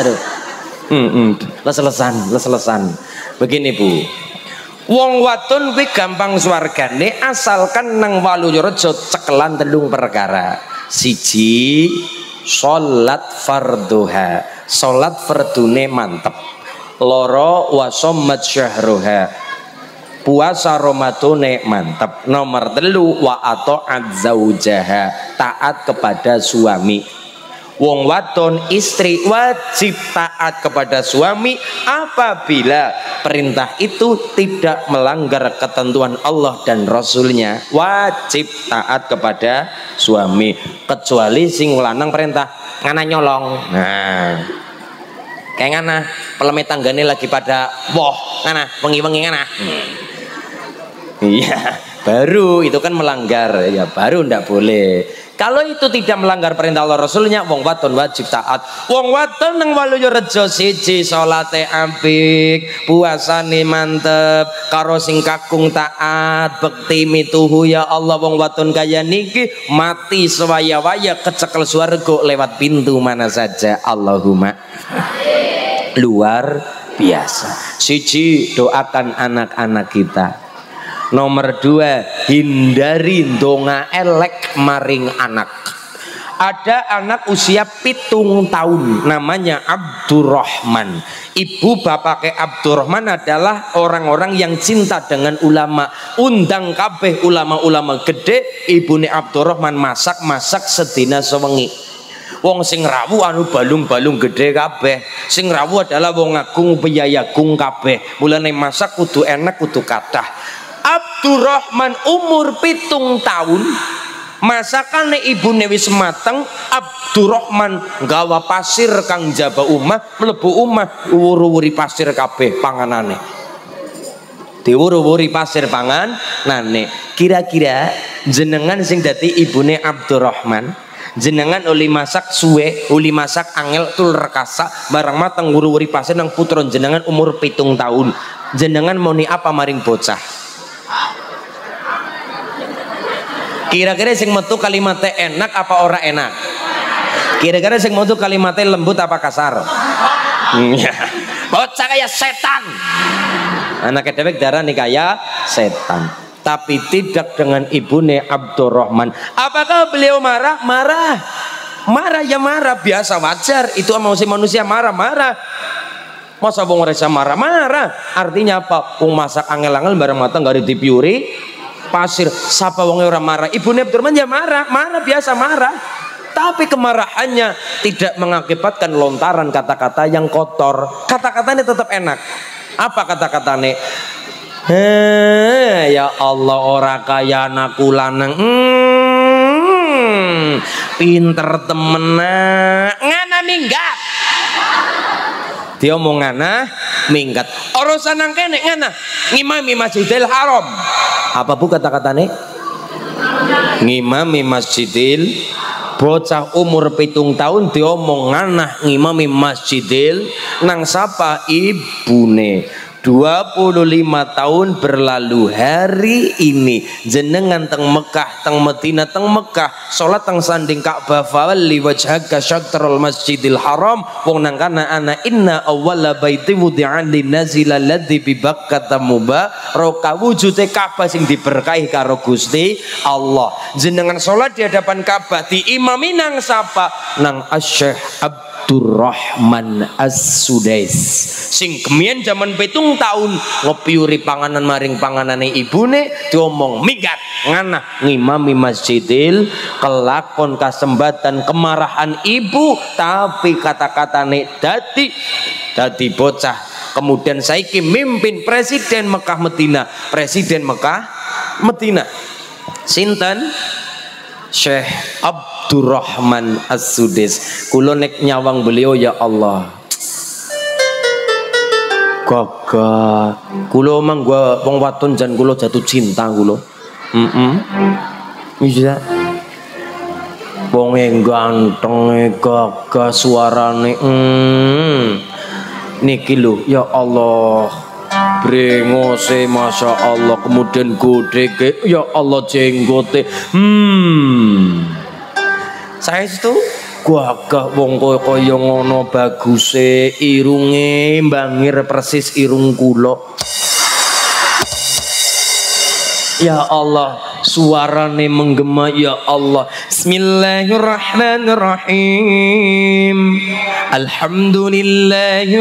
Aduh hmm, hmm. les-lesan les-lesan begini bu Wong wadon kuwi gampang swargane asalkan nang Waluyorejo cekelan telung perkara. Siji salat fardhuha. Salat fardune mantep. Loro wasommat syahruha puasa Ramadane mantap nomor telu wa atau taat kepada suami wong wadon istri wajib taat kepada suami apabila perintah itu tidak melanggar ketentuan Allah dan Rasulnya. Wajib taat kepada suami kecuali sing lanang perintah ngana nyolong. Nah kayak ngana pelemet tanggane lagi pada woh ngana wengi-wengi ngana. Hmm. Iya, baru itu kan melanggar ya baru ndak boleh. Kalau itu tidak melanggar perintah Allah Rasulnya, wong waton wajib taat. Wong waton nang waluyo rejo siji salate apik, puasane mantep, karo sing kakung taat, bekti mituhu ya Allah wong waton kaya niki mati sewaya-waya kecekel swarga lewat pintu mana saja. Allahumma. Luar biasa. Siji doakan anak-anak kita Nomor dua, hindari donga elek maring anak. Ada anak usia pitung tahun namanya Abdurrahman. Ibu bapaknya Abdurrahman adalah orang-orang yang cinta dengan ulama. Undang kabeh ulama-ulama gede, ibune Abdurrahman masak-masak sedina sewengi. Wong sing rawu anu balung-balung gede kabeh. Sing rawu adalah wong agung peyayagung kabeh. Mulane masak kudu enak kudu kathah. Abdurrahman umur pitung tahun masakan ibu wis mateng Abdurrahman gawa pasir kang jaba umah mlebu umah wuru-wuri pasir kabeh panganane. Diwuru-wuri pasir pangan nane kira-kira jenengan sing dadi ibune Abdurrahman jenengan uli masak suwe uli masak angel tul rekasa barang mateng wuru-wuri pasir nang putron jenengan umur pitung tahun. Jenengan mau apa maring bocah Kira-kira sing metu kalimatnya enak apa ora enak? Kira-kira sing metu kalimatnya lembut apa kasar? Iya. Bocah kayak setan. Anak dewek darah nih kayak setan. Tapi tidak dengan ibune Abdurrahman. Apakah beliau marah? Marah. Marah ya marah biasa wajar. Itu manusia manusia marah marah. Masa resa marah-marah? Artinya apa? Wong masak angel-angel bareng matang gak dipiuri pasir. Sapa wong orang marah? Ibu Abdurrahman ya marah, marah biasa marah. Tapi kemarahannya tidak mengakibatkan lontaran kata-kata yang kotor. Kata-katanya tetap enak. Apa kata-katanya? Heh, ya Allah ora kaya anakku lanang. Hmm, pinter temenan. Ngana minggat dia mau ngana minggat urusan nang kene ngana ngimami masjidil haram apa bu kata-katane? Ngimami masjidil bocah umur pitung tahun dia mau ngana ngimami masjidil nang sapa ibune 25 tahun berlalu hari ini. Jenengan teng Mekah teng Medina teng Mekah. Salat teng sanding Ka'bah fawalli wajhaka syatrul masjidil haram. Wong nang kana ana inna awwala baiti wudi'an linnazila ladzi bi Bakkah mubaraka wujude Ka'bah sing diberkahi karo Gusti Allah. Jenengan salat di hadapan Ka'bah diimami nang sapa? Nang Asy-Syaikh Abdurrahman As-Sudais. Sing kemien zaman petung tahun ngopiuri panganan maring panganane ibune diomong migat ngana ngimami masjidil kelakon kasembatan kemarahan ibu tapi kata-kata nek dadi dadi bocah. Kemudian saiki mimpin presiden Mekah Medina. Presiden Mekah Medina. Sinten? Syekh Abdurrahman As-Sudis. Kulo nek nyawang beliau ya Allah. Gagah. Kulo mang gua wong waton jan jatuh cinta kulo. Mm -mm. iya wong ganteng gagah suarane. Mm. niki lho ya Allah. Brengose masya Allah. Kemudian gede ya Allah jenggote. Hmm saya itu gagah wong kaya ngono baguse irunge bangir persis irung kula Ya Allah suarane menggema ya Allah. Bismillahirrahmanirrahim. Alhamdulillahi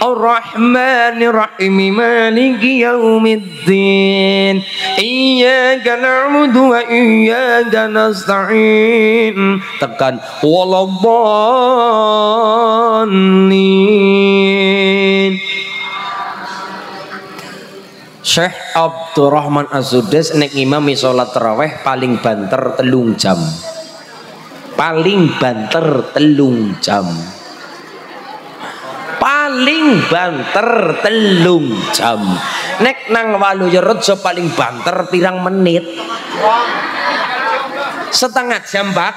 rabbil alamin Ar-Rahmanirrahim Maliki yaumiddin. Iyyaka na'budu wa iyyaka nasta'in. Tekan Waladhanin Syekh Abdurrahman Azudes nek imami sholat terawih paling banter telung jam. Paling banter telung jam paling banter telung jam. Nek nang walu rejo paling banter pirang menit. Setengah jam pak.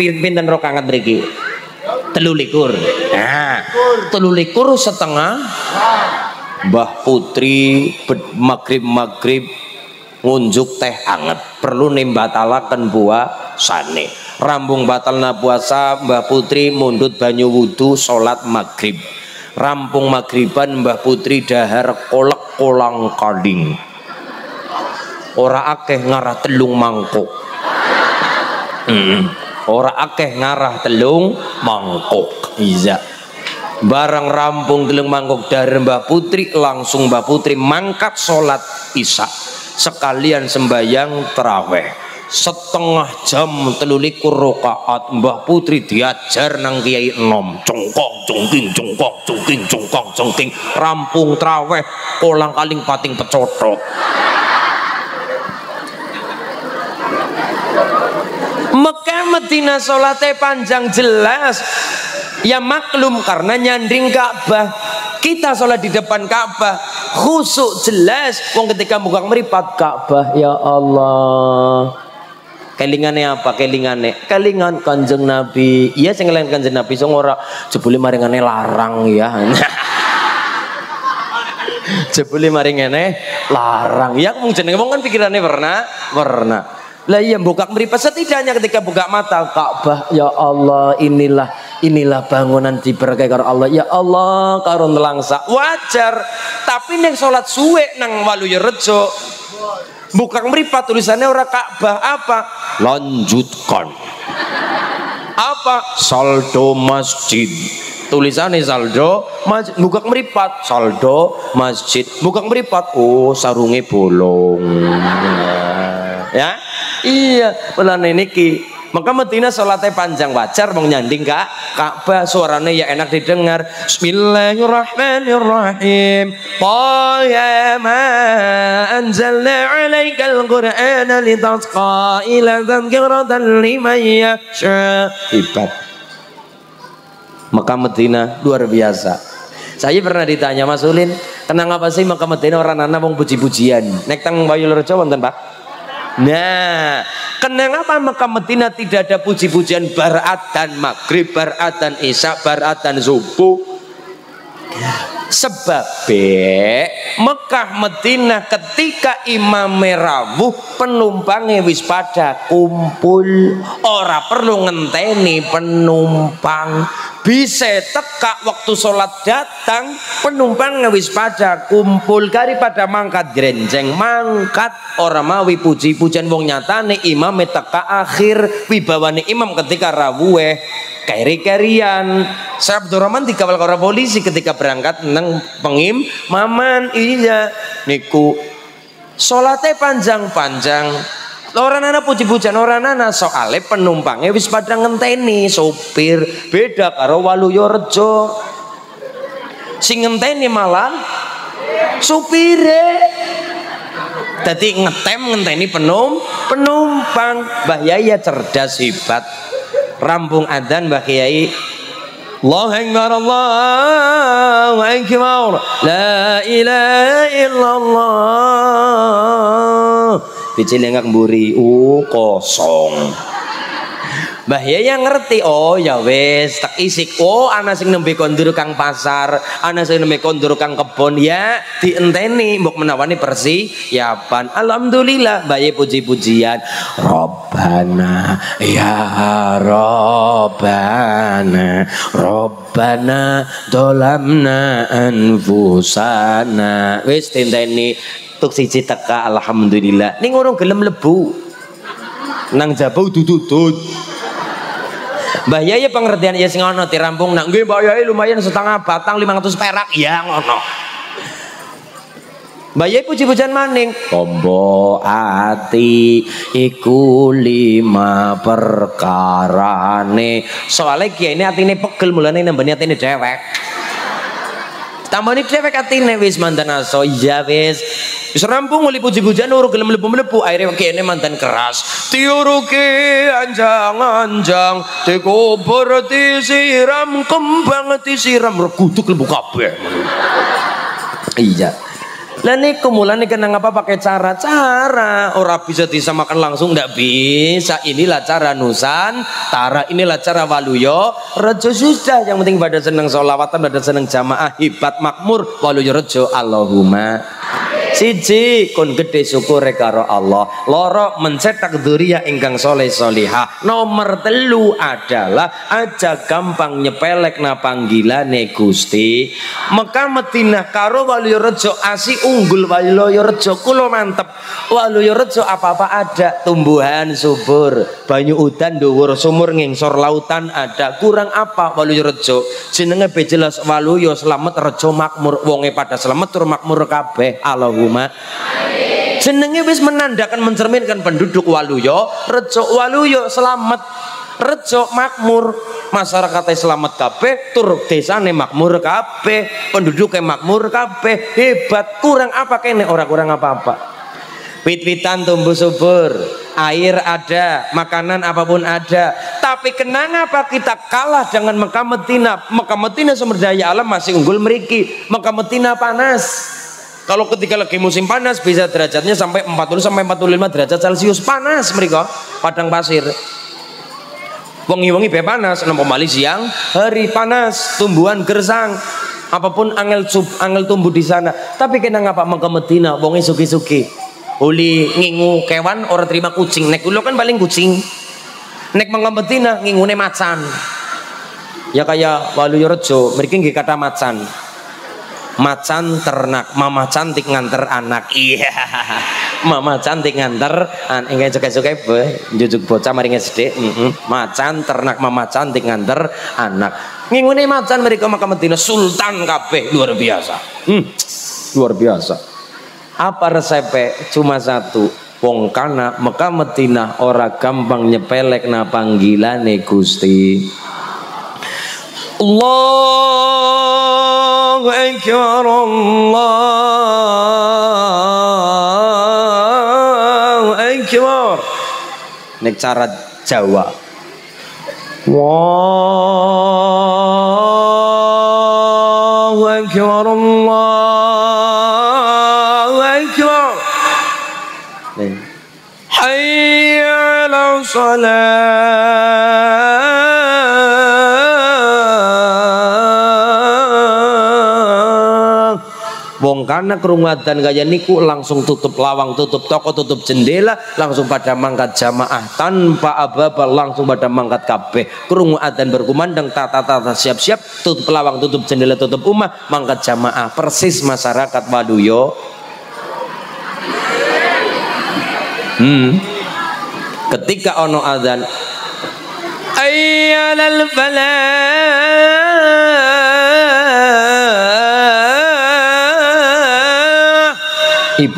Pinten rokangat mriki. Telulikur. Nah telulikur setengah. Mbah Putri magrib magrib ngunjuk teh anget. Perlu nimbatalaken sane. Rambung batalna puasa Mbah Putri mundut banyu wudhu salat magrib rampung magriban Mbah Putri dahar kolek kolang kading ora akeh ngarah telung mangkuk. Hmm. ora akeh ngarah telung mangkuk iya barang rampung geleng mangkok dari Mbah Putri langsung Mbah Putri mangkat sholat isya. Sekalian sembayang teraweh setengah jam telulikur rokaat Mbah Putri diajar nang kiai enom congkong congking congkong congking congkong congking rampung teraweh kolang kaling pating pecotok Mekah Medina sholatnya panjang jelas Ya maklum karena nyandring Ka'bah. Kita sholat di depan Ka'bah khusuk jelas. Wong ketika buka meripat Ka'bah ya Allah. Kelingannya apa? Kelingannya kelingan kanjeng Nabi. Iya sing kanjeng Nabi sing ora jebule maringane larang ya. *laughs* jebule maringane larang. Ya mung jenenge wong kan pikirannya pernah, pernah. Lah iya buka meripat setidaknya ketika buka mata Ka'bah ya Allah inilah inilah bangunan diberkahi karo Allah ya Allah karo nelangsa wajar tapi neng sholat suwe nang waluya rejo buka meripat tulisannya ora Ka'bah apa? Lanjutkan. Apa? Saldo masjid. Tulisannya saldo masjid. Buka meripat. Saldo masjid. Buka meripat. Oh sarunge bolong. Ya? Iya pelane niki maka Medina sholatnya panjang wajar mau nyanding kak Ka'bah suaranya ya enak didengar. Bismillahirrahmanirrahim. Qaya ma anzalna alaika al-Qur'ana litasqa ila dzakiratan liman yasha Hebat. Maka Medina luar biasa. Saya pernah ditanya Mas Ulin tenang apa sih Maka Medina orang anak mau puji-pujian? Nek tang Bayu Lerjo wonten Pak Nah, kenapa Mekah Medina tidak ada puji-pujian barat dan maghrib, barat dan isya, barat dan subuh? sebab Mekah Medina ketika imam merawuh penumpangnya wis pada kumpul ora perlu ngenteni penumpang bisa teka waktu sholat datang penumpang wis pada kumpul pada mangkat gerenceng mangkat. Orang mawi puji-pujian wong nyatane imam teka akhir wibawane imam ketika rawuh keri-kerian. Saya Abdurrahman dikawal karo polisi ketika berangkat neng pengim maman iya niku solatnya panjang-panjang orang anak puji-pujian orang anak soalnya penumpangnya wis pada ngenteni sopir. Beda karo waluyo rejo sing ngenteni malah supire jadi ngetem ngenteni penum penumpang. Mbah Yaya cerdas hebat. Rampung adzan Mbah Kiai Akbar Allah Akbar. La ilaha illallah. Bicil yang mburi uh kosong. Mbah ya yang ngerti. Oh ya wes tak isik. Oh anak sing nembe kondur kang pasar anak sing nembe kondur kang kebon. Ya dienteni mbok menawani persi ya pan alhamdulillah Mbah ya puji-pujian. Robbana ya Robbana Robbana dolamna anfusana. Wes tenteni tuk siji teka alhamdulillah. Ning urung gelem lebu nang jabau dudut Mbah Yai pengertian ya sing ana dirampung nak. Nggih Mbah Yai lumayan setengah batang 500 perak. Ya ngono. Mbah Yai puji-pujian maning. Tombo ati iku lima perkarane. Soalnya kiai ini atine pegel mulane nambani atine dewek tambani dewek atine wis mantan aso. Iya wis Wis rampung nguli puji-pujian urung gelem mlebu-mlebu akhire kene mantan keras. Tiuruke anjang-anjang dikubur disiram kembang disiram reguduk lembu kabeh. Iya. Lah niku mulane kena ngapa pakai cara-cara ora bisa disamakan langsung ndak bisa. Inilah cara Nusan, Tara inilah cara Waluyo. Rejo sudah yang penting pada seneng solawatan, pada seneng jamaah hebat makmur Waluyo Rejo Allahumma siji kun gede syukur karo Allah. Loro mencetak duria ingkang soleh soliha nomor telu adalah aja gampang nyepelek na panggilane Gusti. Mekah Madinah karo Waluyo asi unggul Waluyo Rejo kulo mantep. Waluyo Rejo apa-apa ada tumbuhan subur. Banyu udan dhuwur sumur ngingsor lautan ada. Kurang apa Waluyo Rejo jenenge bejelas Waluyo selamat Rejo makmur. Wonge pada selamat tur makmur kabeh. Allahumma Allahumma jenenge wis menandakan mencerminkan penduduk Waluyo Rejo Waluyo selamat Rejo makmur. Masyarakatnya selamat kabeh tur desane makmur kabeh penduduknya makmur kabeh hebat. Kurang apa kene? Orang kurang apa-apa. Wit-witan tumbuh subur air ada makanan apa pun ada. Tapi kenapa kita kalah dengan Mekah Medina? Mekah Medina sumber daya alam masih unggul meriki. Mekah Medina panas kalau ketika lagi musim panas bisa derajatnya sampai 40 sampai 45 derajat Celcius panas mereka padang pasir. Wengi-wengi be panas, nampak mali siang, hari panas, tumbuhan gersang, apa pun angel sub, angel tumbuh di sana. Tapi kena ngapa mengke Medina, wongi suki-suki. Uli ngingu kewan orang terima kucing, nek kan paling kucing. Nek mengke Medina ngingune macan. Ya kayak Walu Rejo, mereka nggih kata macan macan ternak mama cantik nganter anak. Iya. *laughs* Mama cantik nganter an ingin suka-suka jujuk bocah mari SD mm macan ternak mama cantik nganter anak. Ngingune macan mereka makam Medina sultan kabeh. Luar biasa. Hmm, luar biasa. Apa resepnya cuma satu. Wong kana Mekah ora gampang nyepelek na panggilane Gusti الله أكبر الله أكبر Nek cara Jawa Allahu Akbar Allahu Akbar Hayya ala salat krungu adzan kaya niku langsung tutup lawang tutup toko tutup jendela langsung pada mangkat jamaah. Tanpa aba-aba langsung pada mangkat kabeh. Krungu adzan berkumandang tata tata siap-siap tutup lawang tutup jendela tutup rumah mangkat jamaah. Persis masyarakat Waluyo hmm. ketika ono adzan ayyalal falah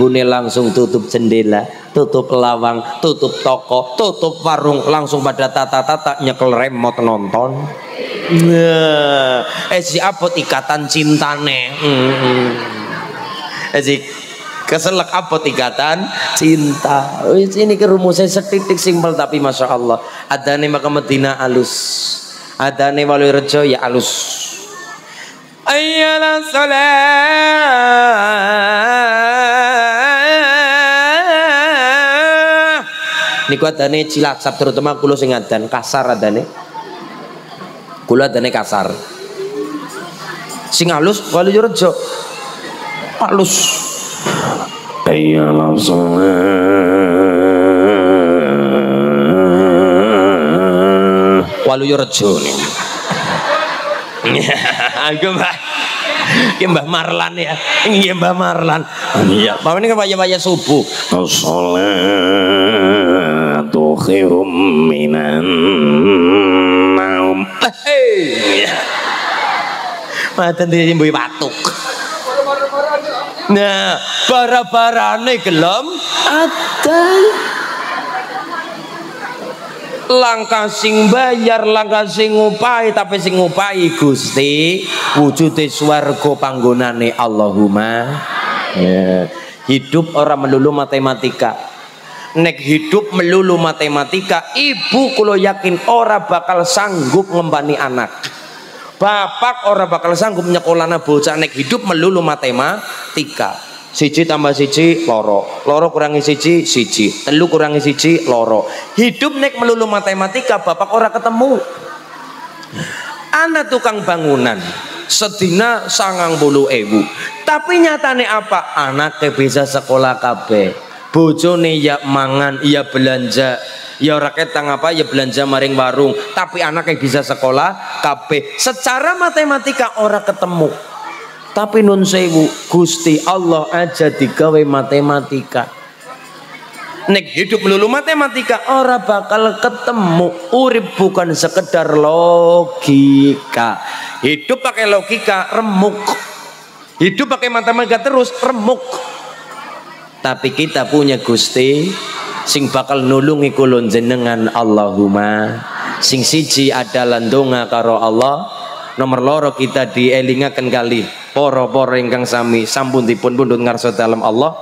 ibune langsung tutup jendela tutup lawang tutup toko tutup warung langsung pada tata-tata nyekel remote nonton. Nah eh si apot ikatan cintane. Hmm. hmm. eh si keselak apa ikatan cinta. Ini ke rumusnya setitik simpel tapi masya Allah. Ada nih maka Medina alus. Ada nih walu rejo ya alus. Ayyala salat niku adane cilacap terutama kula sing ngadan kasar adane kula adane kasar sing halus kalau rejo halus ayo langsung Waluyo Rejo nih. *laughs* Aku mbak, ya mbak Marlan ya, ini mbah Marlan. Iya, paman ini kan pak ya subuh. Oh, Assalamualaikum khairum minan naum. Hei. *laughs* Madan dia mbuh batuk. Nah, bara-barane gelem ada langkah sing bayar langkah sing ngupai tapi sing ngupai Gusti wujude swarga panggonane Allahumma ya. hidup orang melulu matematika nek hidup melulu matematika ibu kulo yakin ora bakal sanggup ngembani anak. Bapak ora bakal sanggup nyekolana bocah nek hidup melulu matematika. Siji tambah siji loro. Loro kurangi siji siji. Telu kurangi siji loro. Hidup nek melulu matematika bapak ora ketemu. Anak tukang bangunan sedina sangang bulu ewu. Tapi nyatane apa? Anaknya bisa sekolah kabeh bojone ya mangan ya belanja. Ya rakyat tang apa ya belanja maring warung. Tapi anaknya bisa sekolah kabeh. Secara matematika ora ketemu. Tapi nun sewu Gusti Allah aja digawe matematika. Nek hidup melulu matematika ora bakal ketemu. Urip bukan sekedar logika. Hidup pakai logika remuk. Hidup pakai matematika terus remuk tapi kita punya Gusti sing bakal nulungi kulon jenengan Allahumma. Sing siji adalah donga karo Allah. Nomor loro kita dielingaken kali poro-poro ingkang sami sampun dipun pundhut ngarsa dalam Allah.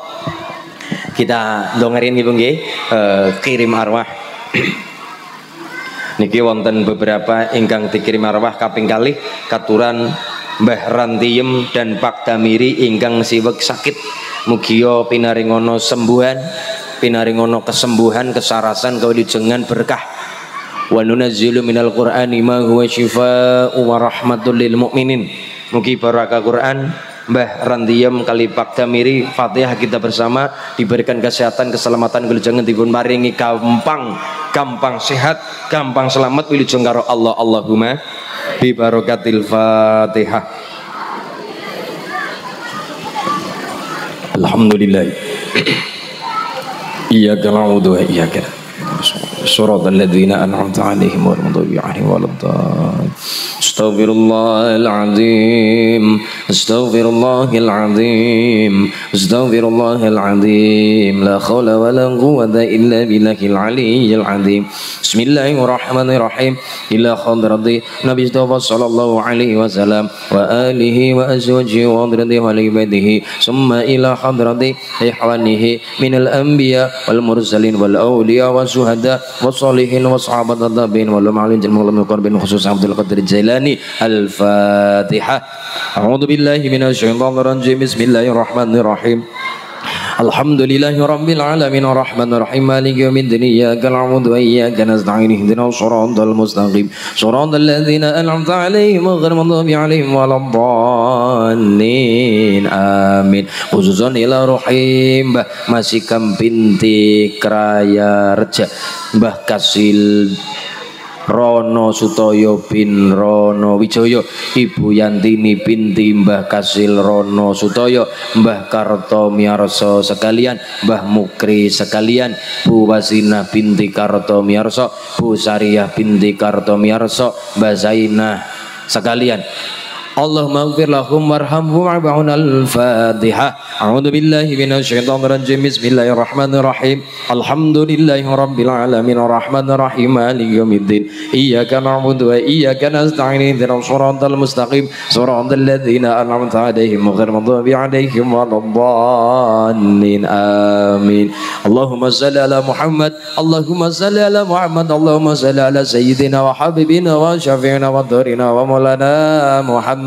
Kita dongerin ibu nggih. Uh, kirim arwah. *clears throat* Niki wonten beberapa ingkang dikirim arwah kaping kali katuran Mbah Rantiem dan Pak Damiri ingkang siwek sakit mugia pinaringono sembuhan pinaringono kesembuhan kesarasan kawilujengan berkah. Wa nunazzilu minal qur'ani ma huwa syifaa'u wa rahmatul lil mu'minin. Mugi barakah Quran. Mbah Randiem kali Damiri Fatihah kita bersama. Diberikan kesehatan keselamatan jangan dipun maringi. Gampang gampang sehat gampang selamat. Wilujeng karo Allah Allahumma. Bi barakatil Fatihah Alhamdulillah. Iyyaka na'budu wa iyyaka nasta'in. Shiratal ladzina an'amta 'alaihim ghairil maghdubi 'alaihim waladdallin. أستغفر الله العظيم أستغفر الله العظيم أستغفر الله العظيم لا حول ولا قوة إلا بالله العلي العظيم بسم الله الرحمن الرحيم إلى حضرة نبي التوبة صلى الله عليه وسلم وآله وأزواجه وأضرده ولبيته ثم إلى حضرة إخوانه من الأنبياء والمرسلين والأولياء والشهداء والصالحين وصحابة الطيبين والمعلمين المقربين خصوصا عبد القادر الجيلاني الفاتحة أعوذ بالله من الشيطان الرجيم بسم الله الرحمن الرحيم الحمد لله رب العالمين الرحمن الرحيم مالك يوم الدين إياك نعبد وإياك نستعين اهدنا الصراط المستقيم صراط الذين أنعمت عليهم غير المغضوب عليهم ولا الضالين آمين خصوصا إلى رحيم masih binti Kraya Reja Mbah Kasil Rono Sutoyo bin Rono Wijoyo Ibu Yantini binti Mbah Kasil Rono Sutoyo Mbah Karto Miarso sekalian Mbah Mukri sekalian Bu Wasina binti Karto Miarso Bu Sariyah binti Karto Miarso Mbah Zainah sekalian اللهم اغفر لهم وارحمهم وارحمنا الفاتحة. أعوذ بالله من الشيطان الرجيم. بسم الله الرحمن الرحيم. الحمد لله رب العالمين. الرحمن الرحيم. مالك يوم الدين. إياك نعبد وإياك نستعين. اهدنا الصراط المستقيم. صراط الذين أنعمت عليهم غير المغضوب عليهم ولا الضالين. آمين. اللهم صل على محمد. اللهم صل على محمد. اللهم صل على سيدنا وحبيبنا وشفيعنا ودورنا ومولانا محمد.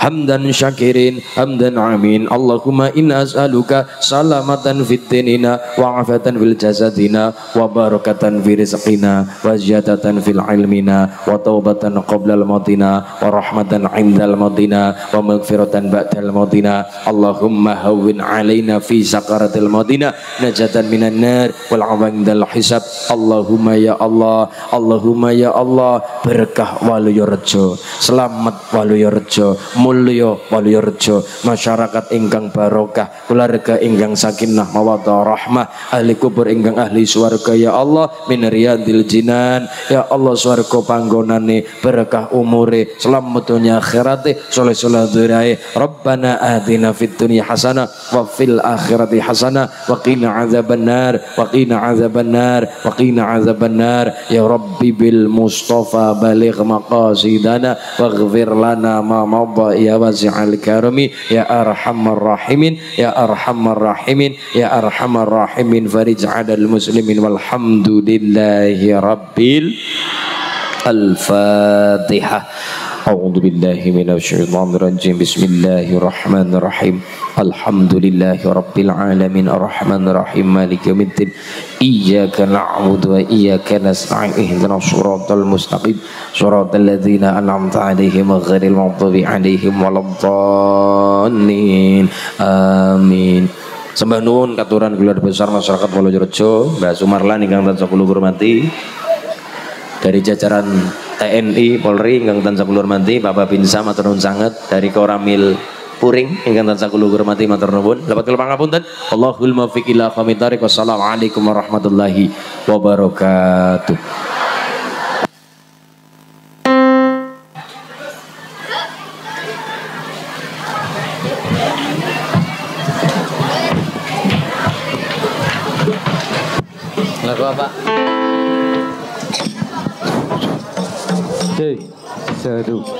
Hamdan syakirin hamdan amin. Allahumma inna as'aluka salamatan fit dinina wa afatan fil jasadina wa barakatan fi rizqina wa ziyadatan fil ilmina wa taubatan qabla al mautina wa rahmatan indal mautina wa maghfiratan ba'dal mautina. Allahumma hawwin alaina fi sakaratil mautina najatan minan nar wal awandal hisab. Allahumma ya Allah Allahumma ya Allah berkah waluyo rejo selamat waluyo rejo mulya waliyarja masyarakat ingkang barokah keluarga ingkang sakinah mawaddah rahmah ahli kubur ingkang ahli swarga. Ya Allah min riyadil jinan ya Allah swarga panggonane berkah umure selamat dunia akhirate soleh soleh durai Rabbana atina fid dunya hasanah wa fil akhirati hasanah wa qina azaban nar wa qina azaban nar wa qina azaban nar. Ya Rabbi bil Mustafa baligh maqasidana waghfir lana ma madha ya wasi'al karami ya arhamar rahimin ya arhamar rahimin ya arhamar rahimin farij adal muslimin walhamdulillahi rabbil al-fatihah أعوذ بالله من الشيطان الرجيم بسم الله الرحمن الرحيم الحمد لله رب العالمين الرحمن الرحيم مالك يوم الدين إياك نعبد وإياك نستعين اهدنا الصراط المستقيم صراط الذين أنعمت عليهم غير المغضوب عليهم ولا الضالين آمين Sembah nuwun katuran gelar besar masyarakat Wolojorejo Mbak Sumarlan ingkang tansah kula hormati dari jajaran TNI Polri ingkang tansah kula hormati Bapak Binsam matur nuwun sanget. Dari Koramil Puring ingkang tansah kula hormati matur nuwun. Lepat kula pangapunten. Allahul muwaffiq ila wassalamualaikum warahmatullahi wabarakatuh Hey, satu.